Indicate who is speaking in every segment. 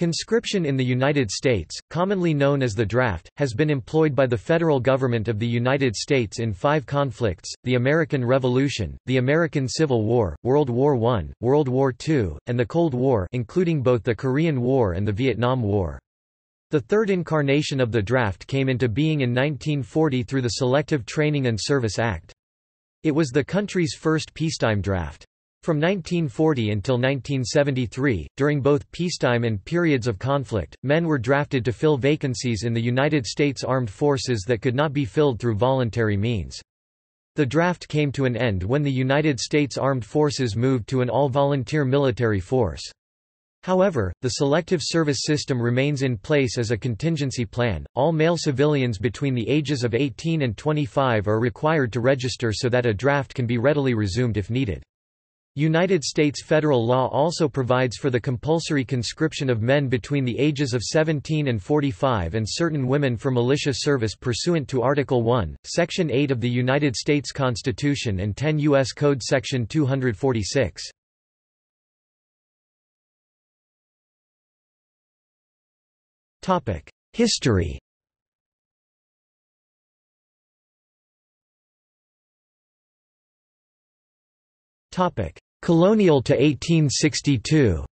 Speaker 1: Conscription in the United States, commonly known as the draft, has been employed by the federal government of the United States in five conflicts, the American Revolution, the American Civil War, World War I, World War II, and the Cold War including both the Korean War and the Vietnam War. The third incarnation of the draft came into being in 1940 through the Selective Training and Service Act. It was the country's first peacetime draft. From 1940 until 1973, during both peacetime and periods of conflict, men were drafted to fill vacancies in the United States Armed Forces that could not be filled through voluntary means. The draft came to an end when the United States Armed Forces moved to an all-volunteer military force. However, the selective service system remains in place as a contingency plan. All male civilians between the ages of 18 and 25 are required to register so that a draft can be readily resumed if needed. United States federal law also provides for the compulsory conscription of men between the ages of 17 and 45 and certain women for militia service pursuant to Article 1, Section 8 of the United States Constitution and 10 U.S. Code Section 246. History Colonial to 1862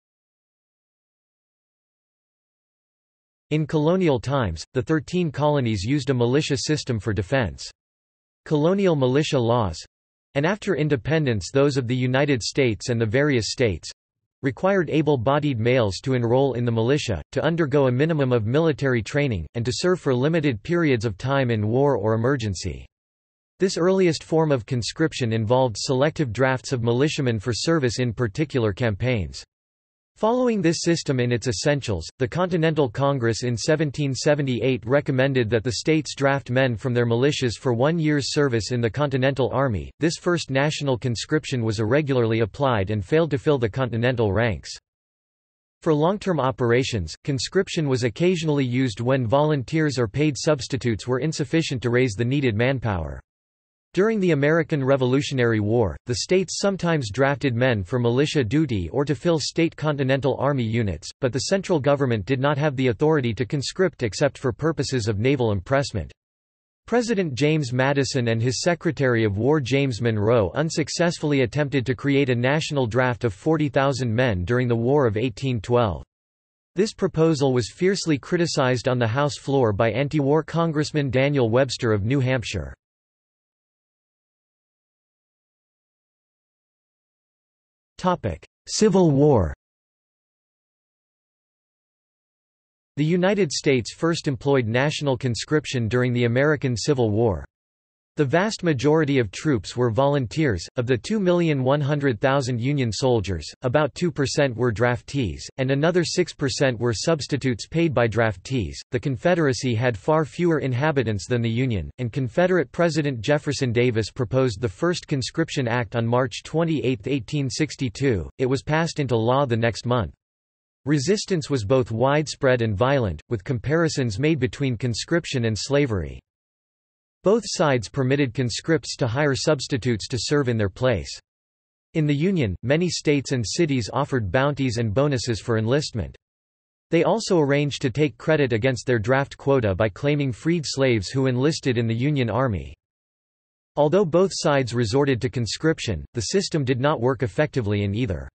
Speaker 1: In colonial times, the Thirteen Colonies used a militia system for defense. Colonial militia laws—and after independence those of the United States and the various states—required able-bodied males to enroll in the militia, to undergo a minimum of military training, and to serve for limited periods of time in war or emergency. This earliest form of conscription involved selective drafts of militiamen for service in particular campaigns. Following this system in its essentials, the Continental Congress in 1778 recommended that the states draft men from their militias for one year's service in the Continental Army. This first national conscription was irregularly applied and failed to fill the Continental ranks. For long-term operations, conscription was occasionally used when volunteers or paid substitutes were insufficient to raise the needed manpower. During the American Revolutionary War, the states sometimes drafted men for militia duty or to fill state Continental Army units, but the central government did not have the authority to conscript except for purposes of naval impressment. President James Madison and his Secretary of War James Monroe unsuccessfully attempted to create a national draft of 40,000 men during the War of 1812. This proposal was fiercely criticized on the House floor by anti-war Congressman Daniel Webster of New Hampshire. Civil War The United States first employed national conscription during the American Civil War. The vast majority of troops were volunteers. Of the 2,100,000 Union soldiers, about 2% were draftees, and another 6% were substitutes paid by draftees. The Confederacy had far fewer inhabitants than the Union, and Confederate President Jefferson Davis proposed the first Conscription Act on March 28, 1862. It was passed into law the next month. Resistance was both widespread and violent, with comparisons made between conscription and slavery. Both sides permitted conscripts to hire substitutes to serve in their place. In the Union, many states and cities offered bounties and bonuses for enlistment. They also arranged to take credit against their draft quota by claiming freed slaves who enlisted in the Union Army. Although both sides resorted to conscription, the system did not work effectively in either.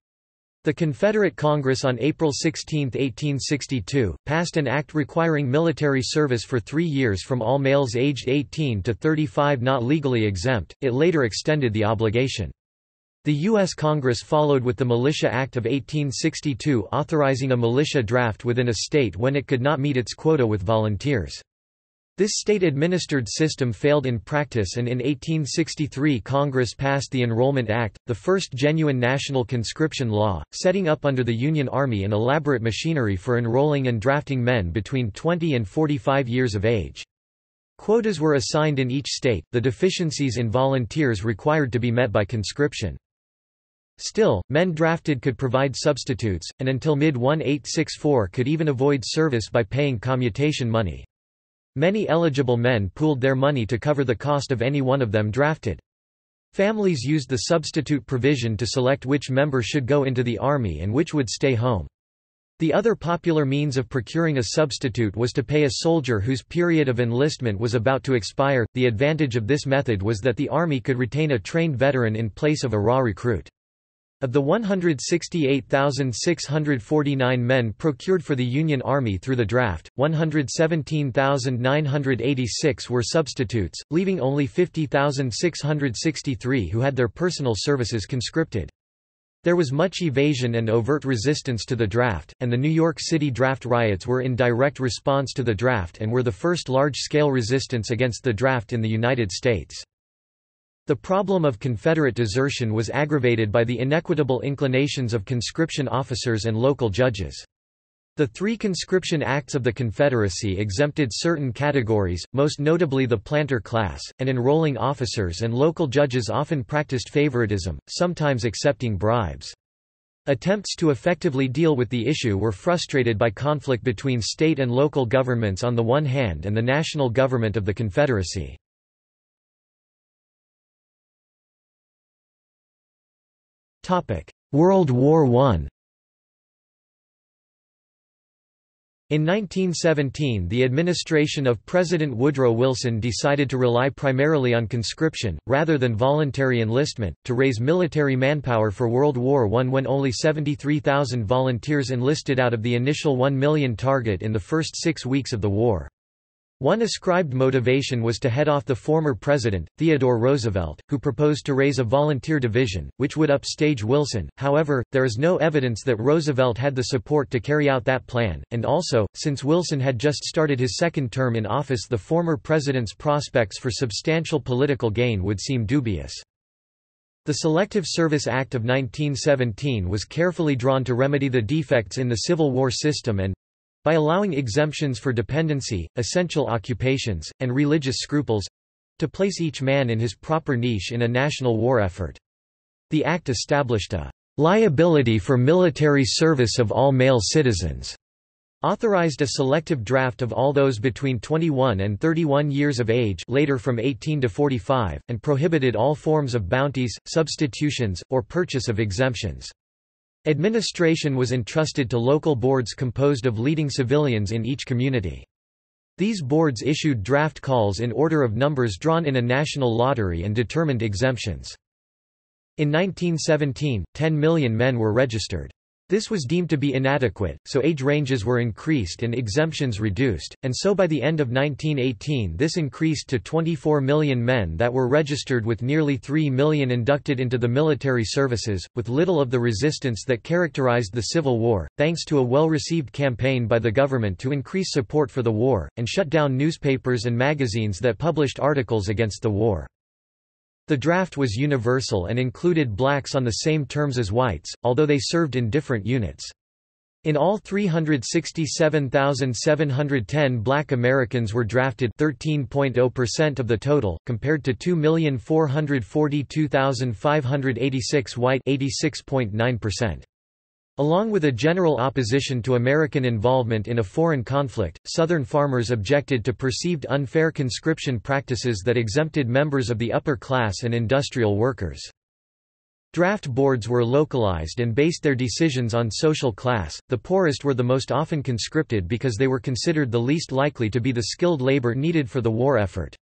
Speaker 1: The Confederate Congress on April 16, 1862, passed an act requiring military service for three years from all males aged 18 to 35 not legally exempt, it later extended the obligation. The U.S. Congress followed with the Militia Act of 1862 authorizing a militia draft within a state when it could not meet its quota with volunteers. This state-administered system failed in practice and in 1863 Congress passed the Enrollment Act, the first genuine national conscription law, setting up under the Union Army an elaborate machinery for enrolling and drafting men between 20 and 45 years of age. Quotas were assigned in each state, the deficiencies in volunteers required to be met by conscription. Still, men drafted could provide substitutes, and until mid-1864 could even avoid service by paying commutation money. Many eligible men pooled their money to cover the cost of any one of them drafted. Families used the substitute provision to select which member should go into the army and which would stay home. The other popular means of procuring a substitute was to pay a soldier whose period of enlistment was about to expire. The advantage of this method was that the army could retain a trained veteran in place of a raw recruit. Of the 168,649 men procured for the Union Army through the draft, 117,986 were substitutes, leaving only 50,663 who had their personal services conscripted. There was much evasion and overt resistance to the draft, and the New York City draft riots were in direct response to the draft and were the first large-scale resistance against the draft in the United States. The problem of Confederate desertion was aggravated by the inequitable inclinations of conscription officers and local judges. The three conscription acts of the Confederacy exempted certain categories, most notably the planter class, and enrolling officers and local judges often practiced favoritism, sometimes accepting bribes. Attempts to effectively deal with the issue were frustrated by conflict between state and local governments on the one hand and the national government of the Confederacy. World War I In 1917 the administration of President Woodrow Wilson decided to rely primarily on conscription, rather than voluntary enlistment, to raise military manpower for World War I when only 73,000 volunteers enlisted out of the initial 1 million target in the first six weeks of the war. One ascribed motivation was to head off the former president, Theodore Roosevelt, who proposed to raise a volunteer division, which would upstage Wilson. However, there is no evidence that Roosevelt had the support to carry out that plan, and also, since Wilson had just started his second term in office the former president's prospects for substantial political gain would seem dubious. The Selective Service Act of 1917 was carefully drawn to remedy the defects in the Civil War system and, by allowing exemptions for dependency, essential occupations, and religious scruples—to place each man in his proper niche in a national war effort. The Act established a liability for military service of all male citizens, authorized a selective draft of all those between 21 and 31 years of age later from 18 to 45, and prohibited all forms of bounties, substitutions, or purchase of exemptions. Administration was entrusted to local boards composed of leading civilians in each community. These boards issued draft calls in order of numbers drawn in a national lottery and determined exemptions. In 1917, 10 million men were registered. This was deemed to be inadequate, so age ranges were increased and exemptions reduced, and so by the end of 1918 this increased to 24 million men that were registered with nearly 3 million inducted into the military services, with little of the resistance that characterized the Civil War, thanks to a well-received campaign by the government to increase support for the war, and shut down newspapers and magazines that published articles against the war. The draft was universal and included blacks on the same terms as whites, although they served in different units. In all 367,710 black Americans were drafted 13.0% of the total, compared to 2,442,586 white 86.9%. Along with a general opposition to American involvement in a foreign conflict, Southern farmers objected to perceived unfair conscription practices that exempted members of the upper class and industrial workers. Draft boards were localized and based their decisions on social class. The poorest were the most often conscripted because they were considered the least likely to be the skilled labor needed for the war effort.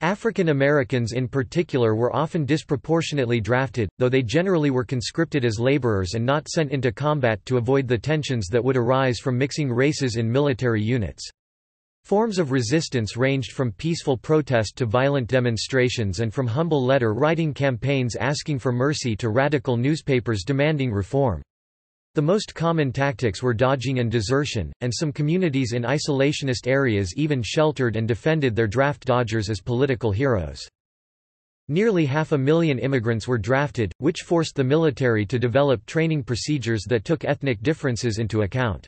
Speaker 1: African Americans in particular were often disproportionately drafted, though they generally were conscripted as laborers and not sent into combat to avoid the tensions that would arise from mixing races in military units. Forms of resistance ranged from peaceful protest to violent demonstrations and from humble letter-writing campaigns asking for mercy to radical newspapers demanding reform. The most common tactics were dodging and desertion, and some communities in isolationist areas even sheltered and defended their draft dodgers as political heroes. Nearly half a million immigrants were drafted, which forced the military to develop training procedures that took ethnic differences into account.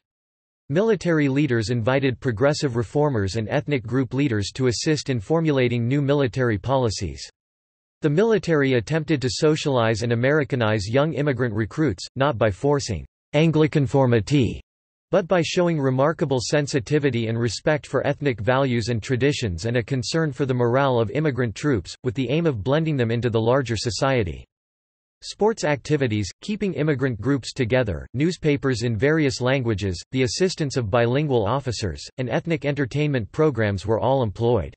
Speaker 1: Military leaders invited progressive reformers and ethnic group leaders to assist in formulating new military policies. The military attempted to socialize and Americanize young immigrant recruits, not by forcing Anglo-conformity, but by showing remarkable sensitivity and respect for ethnic values and traditions and a concern for the morale of immigrant troops, with the aim of blending them into the larger society. Sports activities, keeping immigrant groups together, newspapers in various languages, the assistance of bilingual officers, and ethnic entertainment programs were all employed.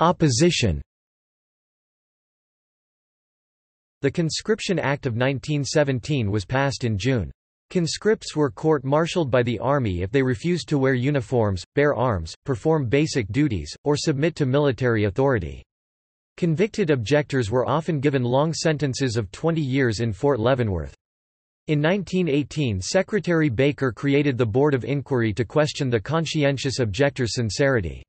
Speaker 1: Opposition The Conscription Act of 1917 was passed in June. Conscripts were court-martialed by the army if they refused to wear uniforms, bear arms, perform basic duties, or submit to military authority. Convicted objectors were often given long sentences of 20 years in Fort Leavenworth. In 1918 Secretary Baker created the Board of Inquiry to question the conscientious objectors' sincerity.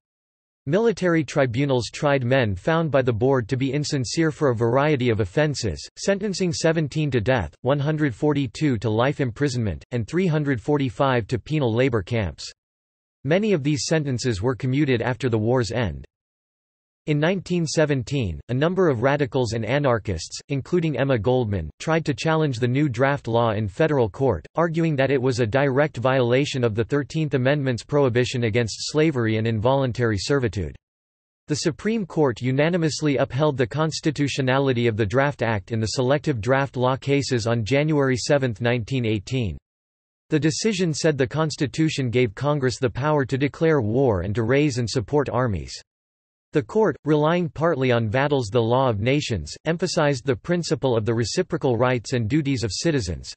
Speaker 1: Military tribunals tried men found by the board to be insincere for a variety of offences, sentencing 17 to death, 142 to life imprisonment, and 345 to penal labor camps. Many of these sentences were commuted after the war's end. In 1917, a number of radicals and anarchists, including Emma Goldman, tried to challenge the new draft law in federal court, arguing that it was a direct violation of the Thirteenth Amendment's prohibition against slavery and involuntary servitude. The Supreme Court unanimously upheld the constitutionality of the Draft Act in the selective draft law cases on January 7, 1918. The decision said the Constitution gave Congress the power to declare war and to raise and support armies. The court, relying partly on Vattel's The Law of Nations, emphasized the principle of the reciprocal rights and duties of citizens.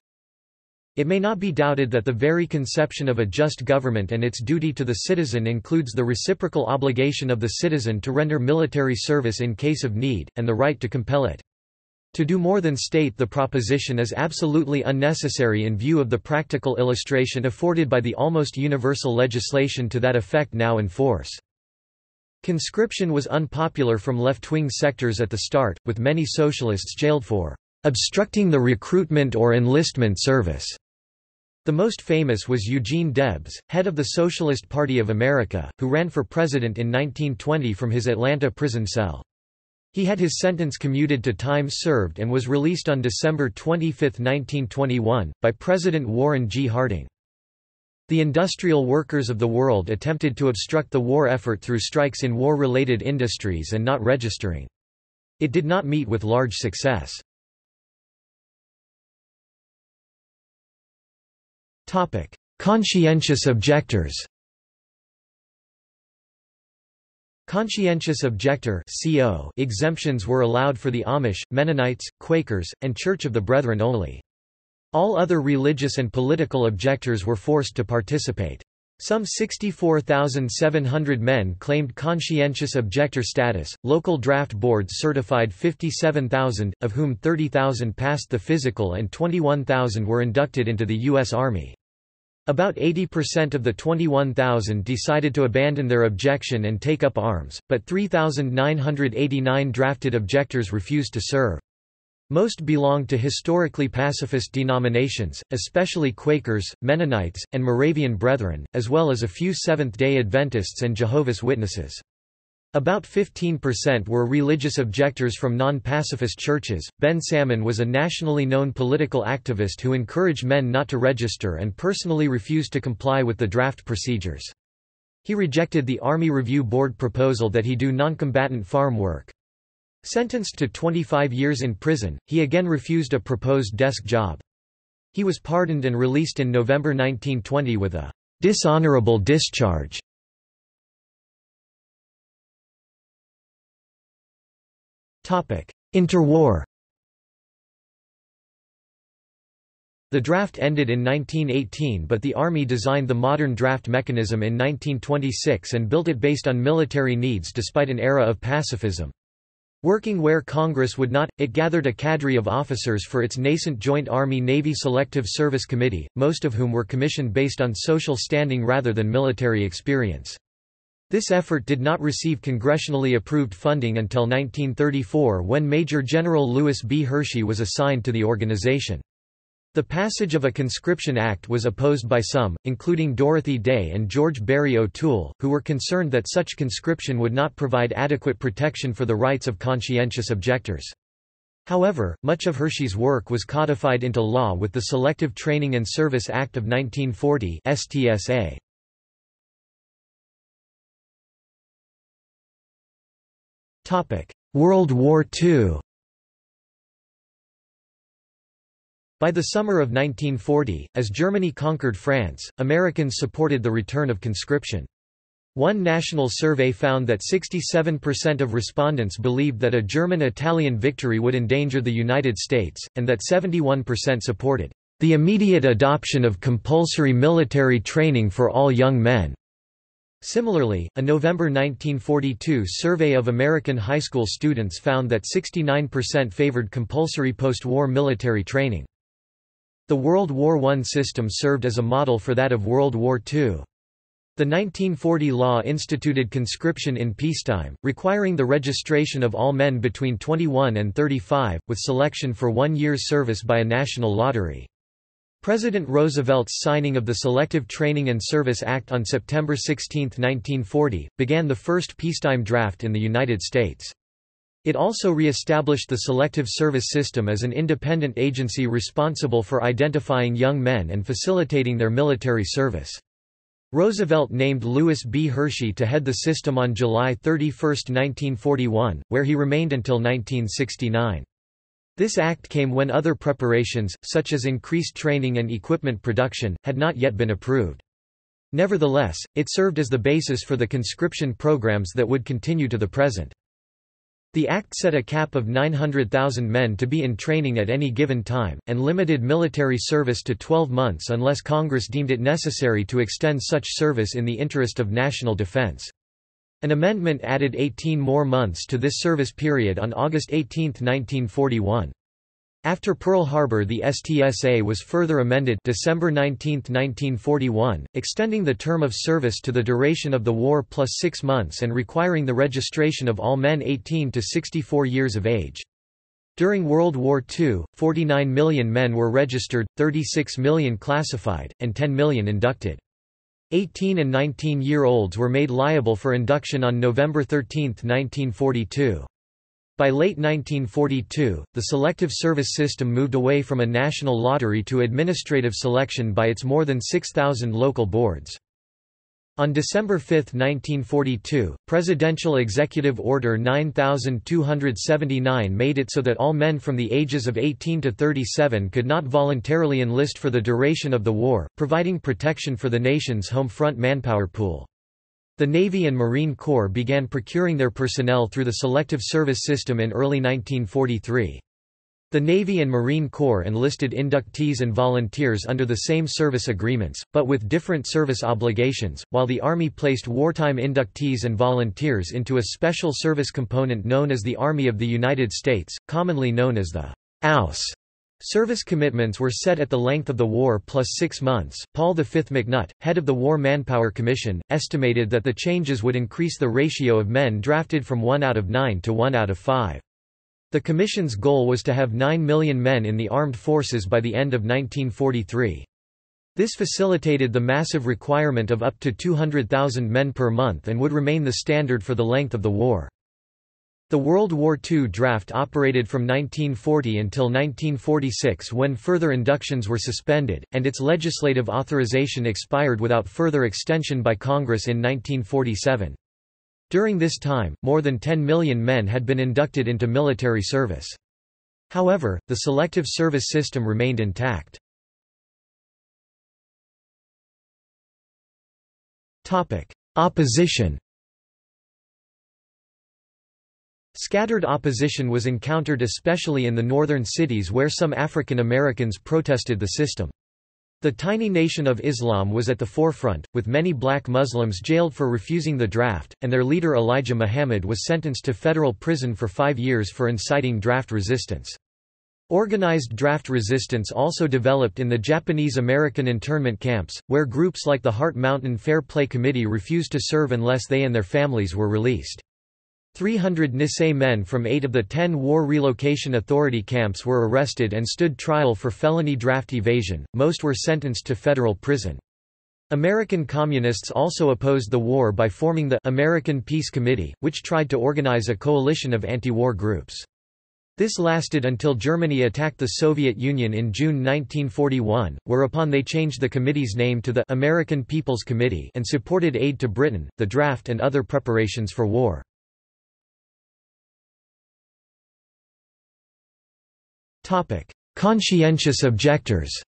Speaker 1: It may not be doubted that the very conception of a just government and its duty to the citizen includes the reciprocal obligation of the citizen to render military service in case of need, and the right to compel it. To do more than state the proposition is absolutely unnecessary in view of the practical illustration afforded by the almost universal legislation to that effect now in force. Conscription was unpopular from left-wing sectors at the start, with many socialists jailed for obstructing the recruitment or enlistment service. The most famous was Eugene Debs, head of the Socialist Party of America, who ran for president in 1920 from his Atlanta prison cell. He had his sentence commuted to time served and was released on December 25, 1921, by President Warren G. Harding. The industrial workers of the world attempted to obstruct the war effort through strikes in war-related industries and not registering. It did not meet with large success. Conscientious objectors Conscientious objector exemptions were allowed for the Amish, Mennonites, Quakers, and Church of the Brethren only. All other religious and political objectors were forced to participate. Some 64,700 men claimed conscientious objector status. Local draft boards certified 57,000, of whom 30,000 passed the physical and 21,000 were inducted into the U.S. Army. About 80% of the 21,000 decided to abandon their objection and take up arms, but 3,989 drafted objectors refused to serve. Most belonged to historically pacifist denominations, especially Quakers, Mennonites, and Moravian Brethren, as well as a few Seventh-day Adventists and Jehovah's Witnesses. About 15% were religious objectors from non-pacifist churches. Ben Salmon was a nationally known political activist who encouraged men not to register and personally refused to comply with the draft procedures. He rejected the Army Review Board proposal that he do noncombatant farm work. Sentenced to 25 years in prison, he again refused a proposed desk job. He was pardoned and released in November 1920 with a dishonorable discharge. Interwar The draft ended in 1918 but the Army designed the modern draft mechanism in 1926 and built it based on military needs despite an era of pacifism. Working where Congress would not, it gathered a cadre of officers for its nascent Joint Army-Navy Selective Service Committee, most of whom were commissioned based on social standing rather than military experience. This effort did not receive congressionally approved funding until 1934 when Major General Lewis B. Hershey was assigned to the organization. The passage of a conscription act was opposed by some, including Dorothy Day and George Barry O'Toole, who were concerned that such conscription would not provide adequate protection for the rights of conscientious objectors. However, much of Hershey's work was codified into law with the Selective Training and Service Act of 1940 STSA. World War II By the summer of 1940, as Germany conquered France, Americans supported the return of conscription. One national survey found that 67% of respondents believed that a German-Italian victory would endanger the United States, and that 71% supported the immediate adoption of compulsory military training for all young men. Similarly, a November 1942 survey of American high school students found that 69% favored compulsory post-war military training. The World War I system served as a model for that of World War II. The 1940 law instituted conscription in peacetime, requiring the registration of all men between 21 and 35, with selection for one year's service by a national lottery. President Roosevelt's signing of the Selective Training and Service Act on September 16, 1940, began the first peacetime draft in the United States. It also re-established the Selective Service System as an independent agency responsible for identifying young men and facilitating their military service. Roosevelt named Lewis B. Hershey to head the system on July 31, 1941, where he remained until 1969. This act came when other preparations, such as increased training and equipment production, had not yet been approved. Nevertheless, it served as the basis for the conscription programs that would continue to the present. The act set a cap of 900,000 men to be in training at any given time, and limited military service to 12 months unless Congress deemed it necessary to extend such service in the interest of national defense. An amendment added 18 more months to this service period on August 18, 1941. After Pearl Harbor the STSA was further amended December 19, 1941, extending the term of service to the duration of the war plus six months and requiring the registration of all men 18 to 64 years of age. During World War II, 49 million men were registered, 36 million classified, and 10 million inducted. 18 and 19-year-olds were made liable for induction on November 13, 1942. By late 1942, the selective service system moved away from a national lottery to administrative selection by its more than 6,000 local boards. On December 5, 1942, Presidential Executive Order 9279 made it so that all men from the ages of 18 to 37 could not voluntarily enlist for the duration of the war, providing protection for the nation's home front manpower pool. The Navy and Marine Corps began procuring their personnel through the Selective Service System in early 1943. The Navy and Marine Corps enlisted inductees and volunteers under the same service agreements, but with different service obligations, while the Army placed wartime inductees and volunteers into a special service component known as the Army of the United States, commonly known as the AUS. Service commitments were set at the length of the war plus six months. Paul V. McNutt, head of the War Manpower Commission, estimated that the changes would increase the ratio of men drafted from 1 out of 9 to 1 out of 5. The Commission's goal was to have 9 million men in the armed forces by the end of 1943. This facilitated the massive requirement of up to 200,000 men per month and would remain the standard for the length of the war. The World War II draft operated from 1940 until 1946 when further inductions were suspended, and its legislative authorization expired without further extension by Congress in 1947. During this time, more than 10 million men had been inducted into military service. However, the selective service system remained intact. Opposition Scattered opposition was encountered especially in the northern cities where some African Americans protested the system. The tiny nation of Islam was at the forefront, with many black Muslims jailed for refusing the draft, and their leader Elijah Muhammad was sentenced to federal prison for five years for inciting draft resistance. Organized draft resistance also developed in the Japanese American internment camps, where groups like the Heart Mountain Fair Play Committee refused to serve unless they and their families were released. 300 Nisei men from eight of the ten War Relocation Authority camps were arrested and stood trial for felony draft evasion, most were sentenced to federal prison. American Communists also opposed the war by forming the American Peace Committee, which tried to organize a coalition of anti-war groups. This lasted until Germany attacked the Soviet Union in June 1941, whereupon they changed the committee's name to the American People's Committee and supported aid to Britain, the draft and other preparations for war. Conscientious objectors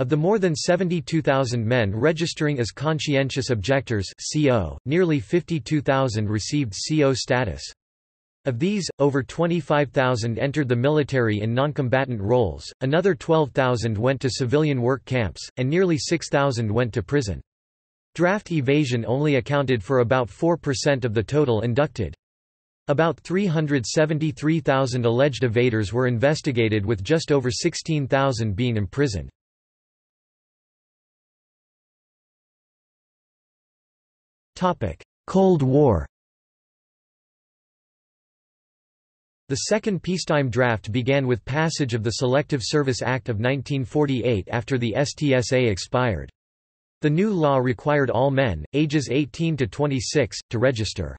Speaker 1: Of the more than 72,000 men registering as conscientious objectors CO, nearly 52,000 received CO status. Of these, over 25,000 entered the military in noncombatant roles, another 12,000 went to civilian work camps, and nearly 6,000 went to prison. Draft evasion only accounted for about 4% of the total inducted. About 373,000 alleged evaders were investigated with just over 16,000 being imprisoned. Cold War The second peacetime draft began with passage of the Selective Service Act of 1948 after the STSA expired. The new law required all men, ages 18 to 26, to register.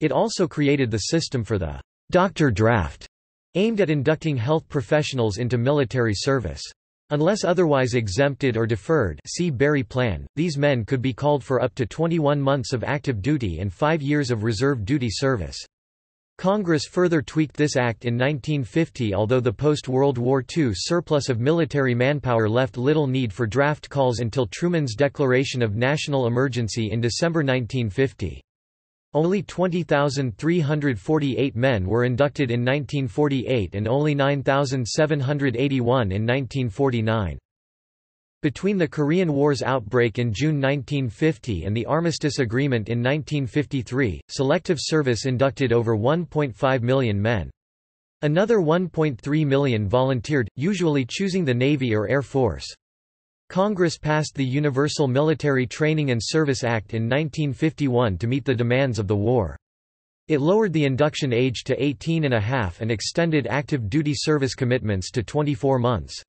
Speaker 1: It also created the system for the doctor draft, aimed at inducting health professionals into military service. Unless otherwise exempted or deferred see Berry Plan, these men could be called for up to 21 months of active duty and five years of reserve duty service. Congress further tweaked this act in 1950 although the post-World War II surplus of military manpower left little need for draft calls until Truman's declaration of national emergency in December 1950. Only 20,348 men were inducted in 1948 and only 9,781 in 1949. Between the Korean War's outbreak in June 1950 and the Armistice Agreement in 1953, Selective Service inducted over 1.5 million men. Another 1.3 million volunteered, usually choosing the Navy or Air Force. Congress passed the Universal Military Training and Service Act in 1951 to meet the demands of the war. It lowered the induction age to 18 and a half and extended active duty service commitments to 24 months.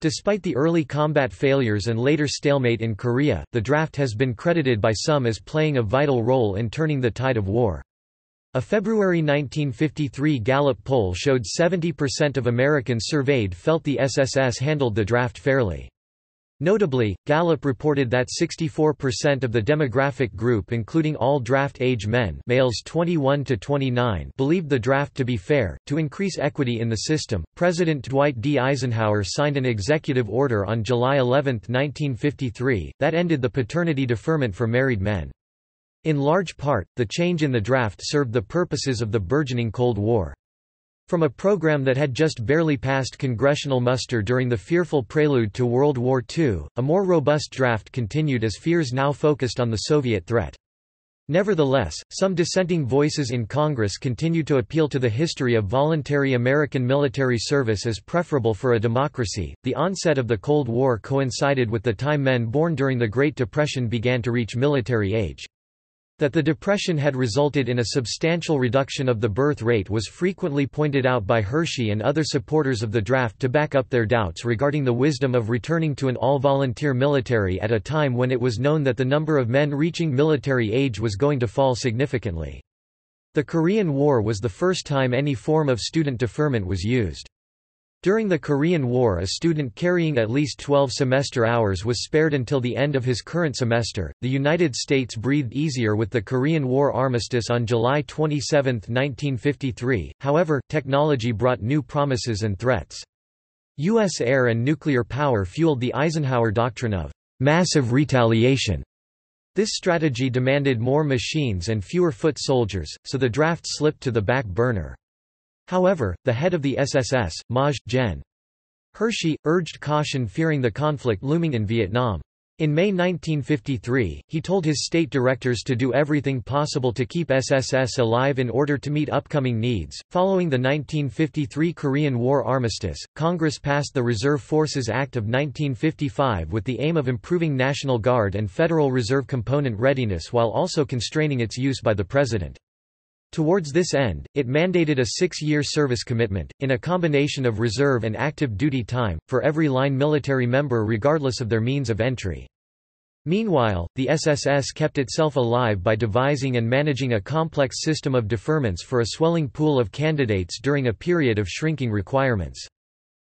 Speaker 1: Despite the early combat failures and later stalemate in Korea, the draft has been credited by some as playing a vital role in turning the tide of war. A February 1953 Gallup poll showed 70% of Americans surveyed felt the SSS handled the draft fairly. Notably, Gallup reported that 64% of the demographic group including all draft-age men males 21 to 29 believed the draft to be fair. To increase equity in the system, President Dwight D. Eisenhower signed an executive order on July 11, 1953, that ended the paternity deferment for married men. In large part, the change in the draft served the purposes of the burgeoning Cold War. From a program that had just barely passed congressional muster during the fearful prelude to World War II, a more robust draft continued as fears now focused on the Soviet threat. Nevertheless, some dissenting voices in Congress continue to appeal to the history of voluntary American military service as preferable for a democracy. The onset of the Cold War coincided with the time men born during the Great Depression began to reach military age. That the Depression had resulted in a substantial reduction of the birth rate was frequently pointed out by Hershey and other supporters of the draft to back up their doubts regarding the wisdom of returning to an all-volunteer military at a time when it was known that the number of men reaching military age was going to fall significantly. The Korean War was the first time any form of student deferment was used. During the Korean War a student carrying at least 12 semester hours was spared until the end of his current semester. The United States breathed easier with the Korean War armistice on July 27, 1953, however, technology brought new promises and threats. U.S. air and nuclear power fueled the Eisenhower doctrine of massive retaliation. This strategy demanded more machines and fewer foot soldiers, so the draft slipped to the back burner. However, the head of the SSS, Maj. Gen. Hershey, urged caution fearing the conflict looming in Vietnam. In May 1953, he told his state directors to do everything possible to keep SSS alive in order to meet upcoming needs. Following the 1953 Korean War armistice, Congress passed the Reserve Forces Act of 1955 with the aim of improving National Guard and Federal Reserve component readiness while also constraining its use by the President. Towards this end, it mandated a six-year service commitment, in a combination of reserve and active duty time, for every line military member regardless of their means of entry. Meanwhile, the SSS kept itself alive by devising and managing a complex system of deferments for a swelling pool of candidates during a period of shrinking requirements.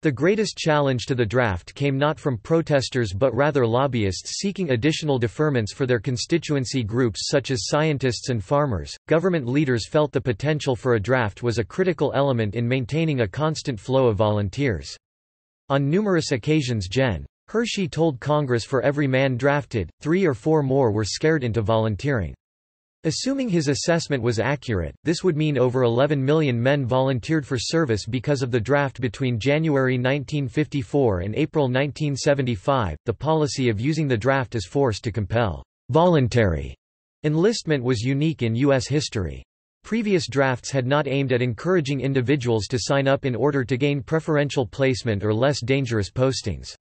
Speaker 1: The greatest challenge to the draft came not from protesters but rather lobbyists seeking additional deferments for their constituency groups such as scientists and farmers. Government leaders felt the potential for a draft was a critical element in maintaining a constant flow of volunteers. On numerous occasions Gen. Hershey told Congress for every man drafted, three or four more were scared into volunteering. Assuming his assessment was accurate, this would mean over 11 million men volunteered for service because of the draft between January 1954 and April 1975. The policy of using the draft as force to compel voluntary enlistment was unique in U.S. history. Previous drafts had not aimed at encouraging individuals to sign up in order to gain preferential placement or less dangerous postings.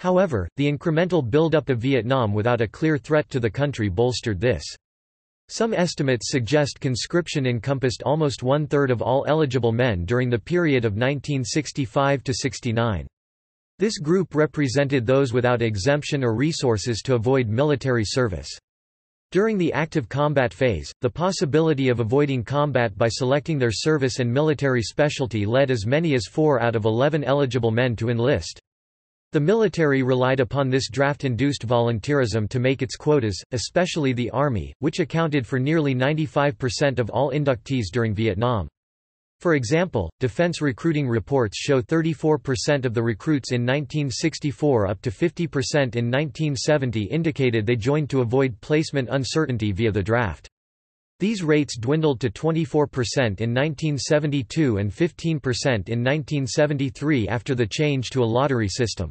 Speaker 1: However, the incremental buildup of Vietnam without a clear threat to the country bolstered this. Some estimates suggest conscription encompassed almost one-third of all eligible men during the period of 1965 to 69. This group represented those without exemption or resources to avoid military service. During the active combat phase, the possibility of avoiding combat by selecting their service and military specialty led as many as four out of eleven eligible men to enlist. The military relied upon this draft-induced volunteerism to make its quotas, especially the Army, which accounted for nearly 95% of all inductees during Vietnam. For example, defense recruiting reports show 34% of the recruits in 1964 up to 50% in 1970 indicated they joined to avoid placement uncertainty via the draft. These rates dwindled to 24% in 1972 and 15% in 1973 after the change to a lottery system.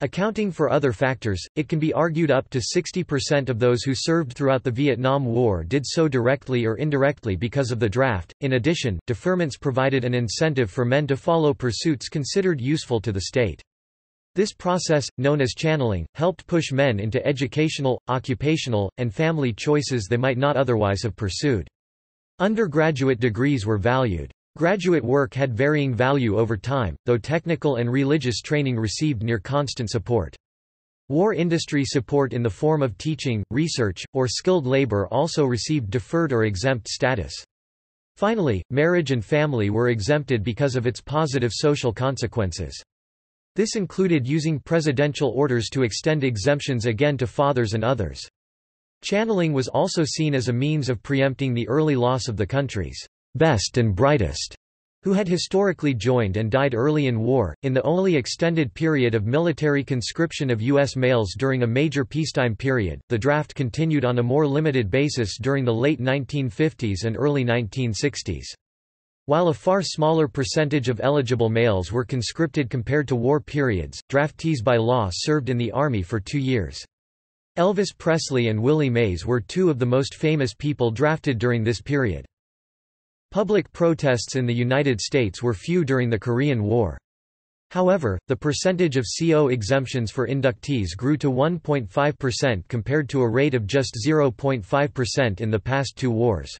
Speaker 1: Accounting for other factors, it can be argued up to 60% of those who served throughout the Vietnam War did so directly or indirectly because of the draft. In addition, deferments provided an incentive for men to follow pursuits considered useful to the state. This process, known as channeling, helped push men into educational, occupational, and family choices they might not otherwise have pursued. Undergraduate degrees were valued. Graduate work had varying value over time, though technical and religious training received near constant support. War industry support in the form of teaching, research, or skilled labor also received deferred or exempt status. Finally, marriage and family were exempted because of its positive social consequences. This included using presidential orders to extend exemptions again to fathers and others. Channeling was also seen as a means of preempting the early loss of the country's best and brightest, who had historically joined and died early in war. In the only extended period of military conscription of U.S. males during a major peacetime period, the draft continued on a more limited basis during the late 1950s and early 1960s. While a far smaller percentage of eligible males were conscripted compared to war periods, draftees by law served in the Army for two years. Elvis Presley and Willie Mays were two of the most famous people drafted during this period. Public protests in the United States were few during the Korean War. However, the percentage of CO exemptions for inductees grew to 1.5% compared to a rate of just 0.5% in the past two wars.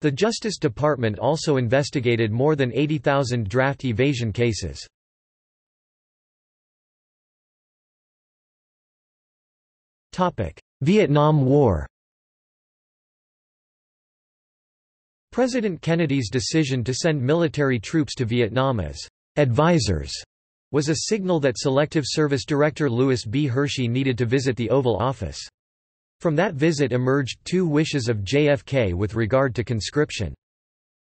Speaker 1: The Justice Department also investigated more than 80,000 draft evasion cases. Vietnam War President Kennedy's decision to send military troops to Vietnam as advisors was a signal that Selective Service Director Lewis B. Hershey needed to visit the Oval Office. From that visit emerged two wishes of JFK with regard to conscription.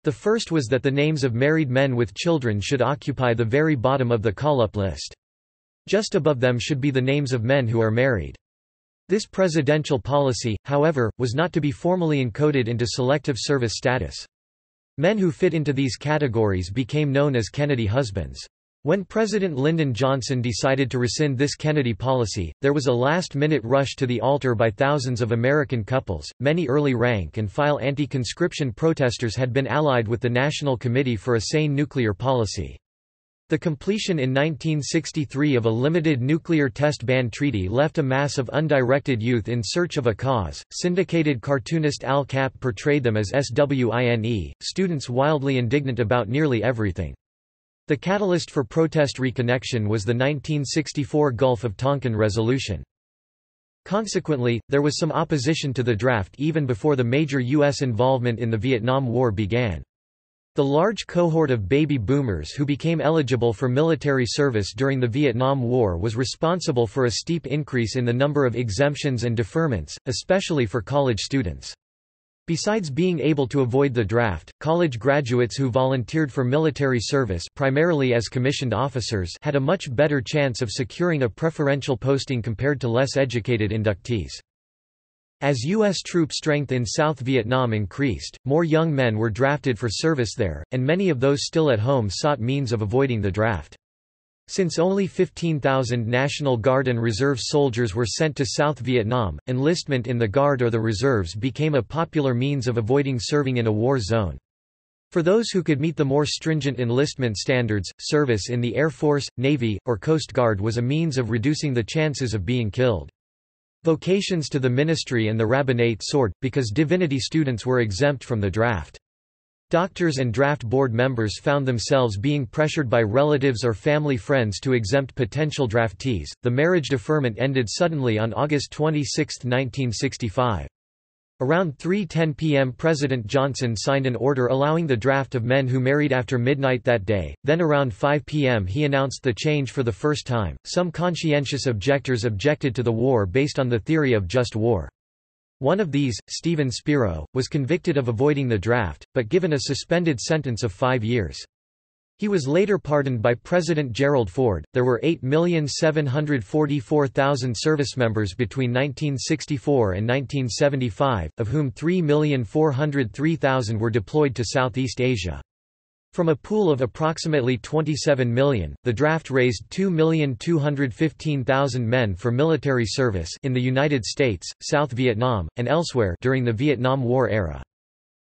Speaker 1: The first was that the names of married men with children should occupy the very bottom of the call-up list. Just above them should be the names of men who are married. This presidential policy, however, was not to be formally encoded into selective service status. Men who fit into these categories became known as Kennedy husbands. When President Lyndon Johnson decided to rescind this Kennedy policy, there was a last-minute rush to the altar by thousands of American couples. Many early rank and file anti-conscription protesters had been allied with the National Committee for a Sane Nuclear Policy. The completion in 1963 of a limited nuclear test ban treaty left a mass of undirected youth in search of a cause. Syndicated cartoonist Al Capp portrayed them as SWINE, students wildly indignant about nearly everything. The catalyst for protest reconnection was the 1964 Gulf of Tonkin Resolution. Consequently, there was some opposition to the draft even before the major U.S. involvement in the Vietnam War began. The large cohort of baby boomers who became eligible for military service during the Vietnam War was responsible for a steep increase in the number of exemptions and deferments, especially for college students. Besides being able to avoid the draft, college graduates who volunteered for military service primarily as commissioned officers had a much better chance of securing a preferential posting compared to less educated inductees. As U.S. troop strength in South Vietnam increased, more young men were drafted for service there, and many of those still at home sought means of avoiding the draft. Since only 15,000 National Guard and Reserve soldiers were sent to South Vietnam, enlistment in the Guard or the Reserves became a popular means of avoiding serving in a war zone. For those who could meet the more stringent enlistment standards, service in the Air Force, Navy, or Coast Guard was a means of reducing the chances of being killed. Vocations to the ministry and the rabbinate soared, because divinity students were exempt from the draft. Doctors and draft board members found themselves being pressured by relatives or family friends to exempt potential draftees. The marriage deferment ended suddenly on August 26, 1965. Around 3.10 p.m. President Johnson signed an order allowing the draft of men who married after midnight that day, then around 5 p.m. he announced the change for the first time. Some conscientious objectors objected to the war based on the theory of just war. One of these, Stephen Spiro, was convicted of avoiding the draft, but given a suspended sentence of five years. He was later pardoned by President Gerald Ford. There were 8,744,000 service members between 1964 and 1975, of whom 3,403,000 were deployed to Southeast Asia. From a pool of approximately 27 million, the draft raised 2,215,000 men for military service in the United States, South Vietnam, and elsewhere during the Vietnam War era.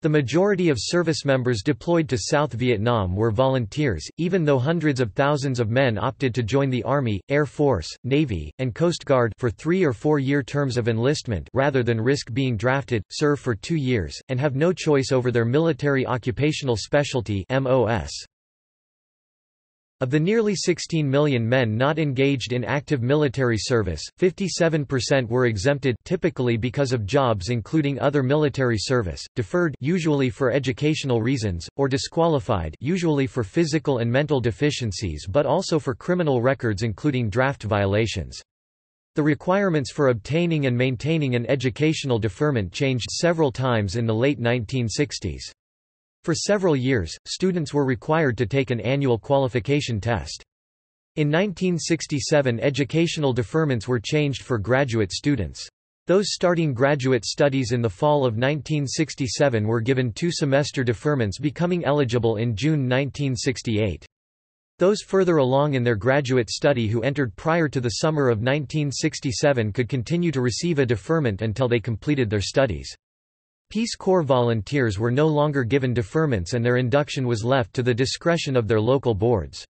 Speaker 1: The majority of service members deployed to South Vietnam were volunteers, even though hundreds of thousands of men opted to join the Army, Air Force, Navy, and Coast Guard for three- or four-year terms of enlistment rather than risk being drafted, serve for two years, and have no choice over their military occupational specialty MOS. Of the nearly 16 million men not engaged in active military service, 57% were exempted typically because of jobs including other military service, deferred usually for educational reasons, or disqualified usually for physical and mental deficiencies but also for criminal records including draft violations. The requirements for obtaining and maintaining an educational deferment changed several times in the late 1960s. For several years, students were required to take an annual qualification test. In 1967 educational deferments were changed for graduate students. Those starting graduate studies in the fall of 1967 were given two-semester deferments becoming eligible in June 1968. Those further along in their graduate study who entered prior to the summer of 1967 could continue to receive a deferment until they completed their studies. Peace Corps volunteers were no longer given deferments and their induction was left to the discretion of their local boards.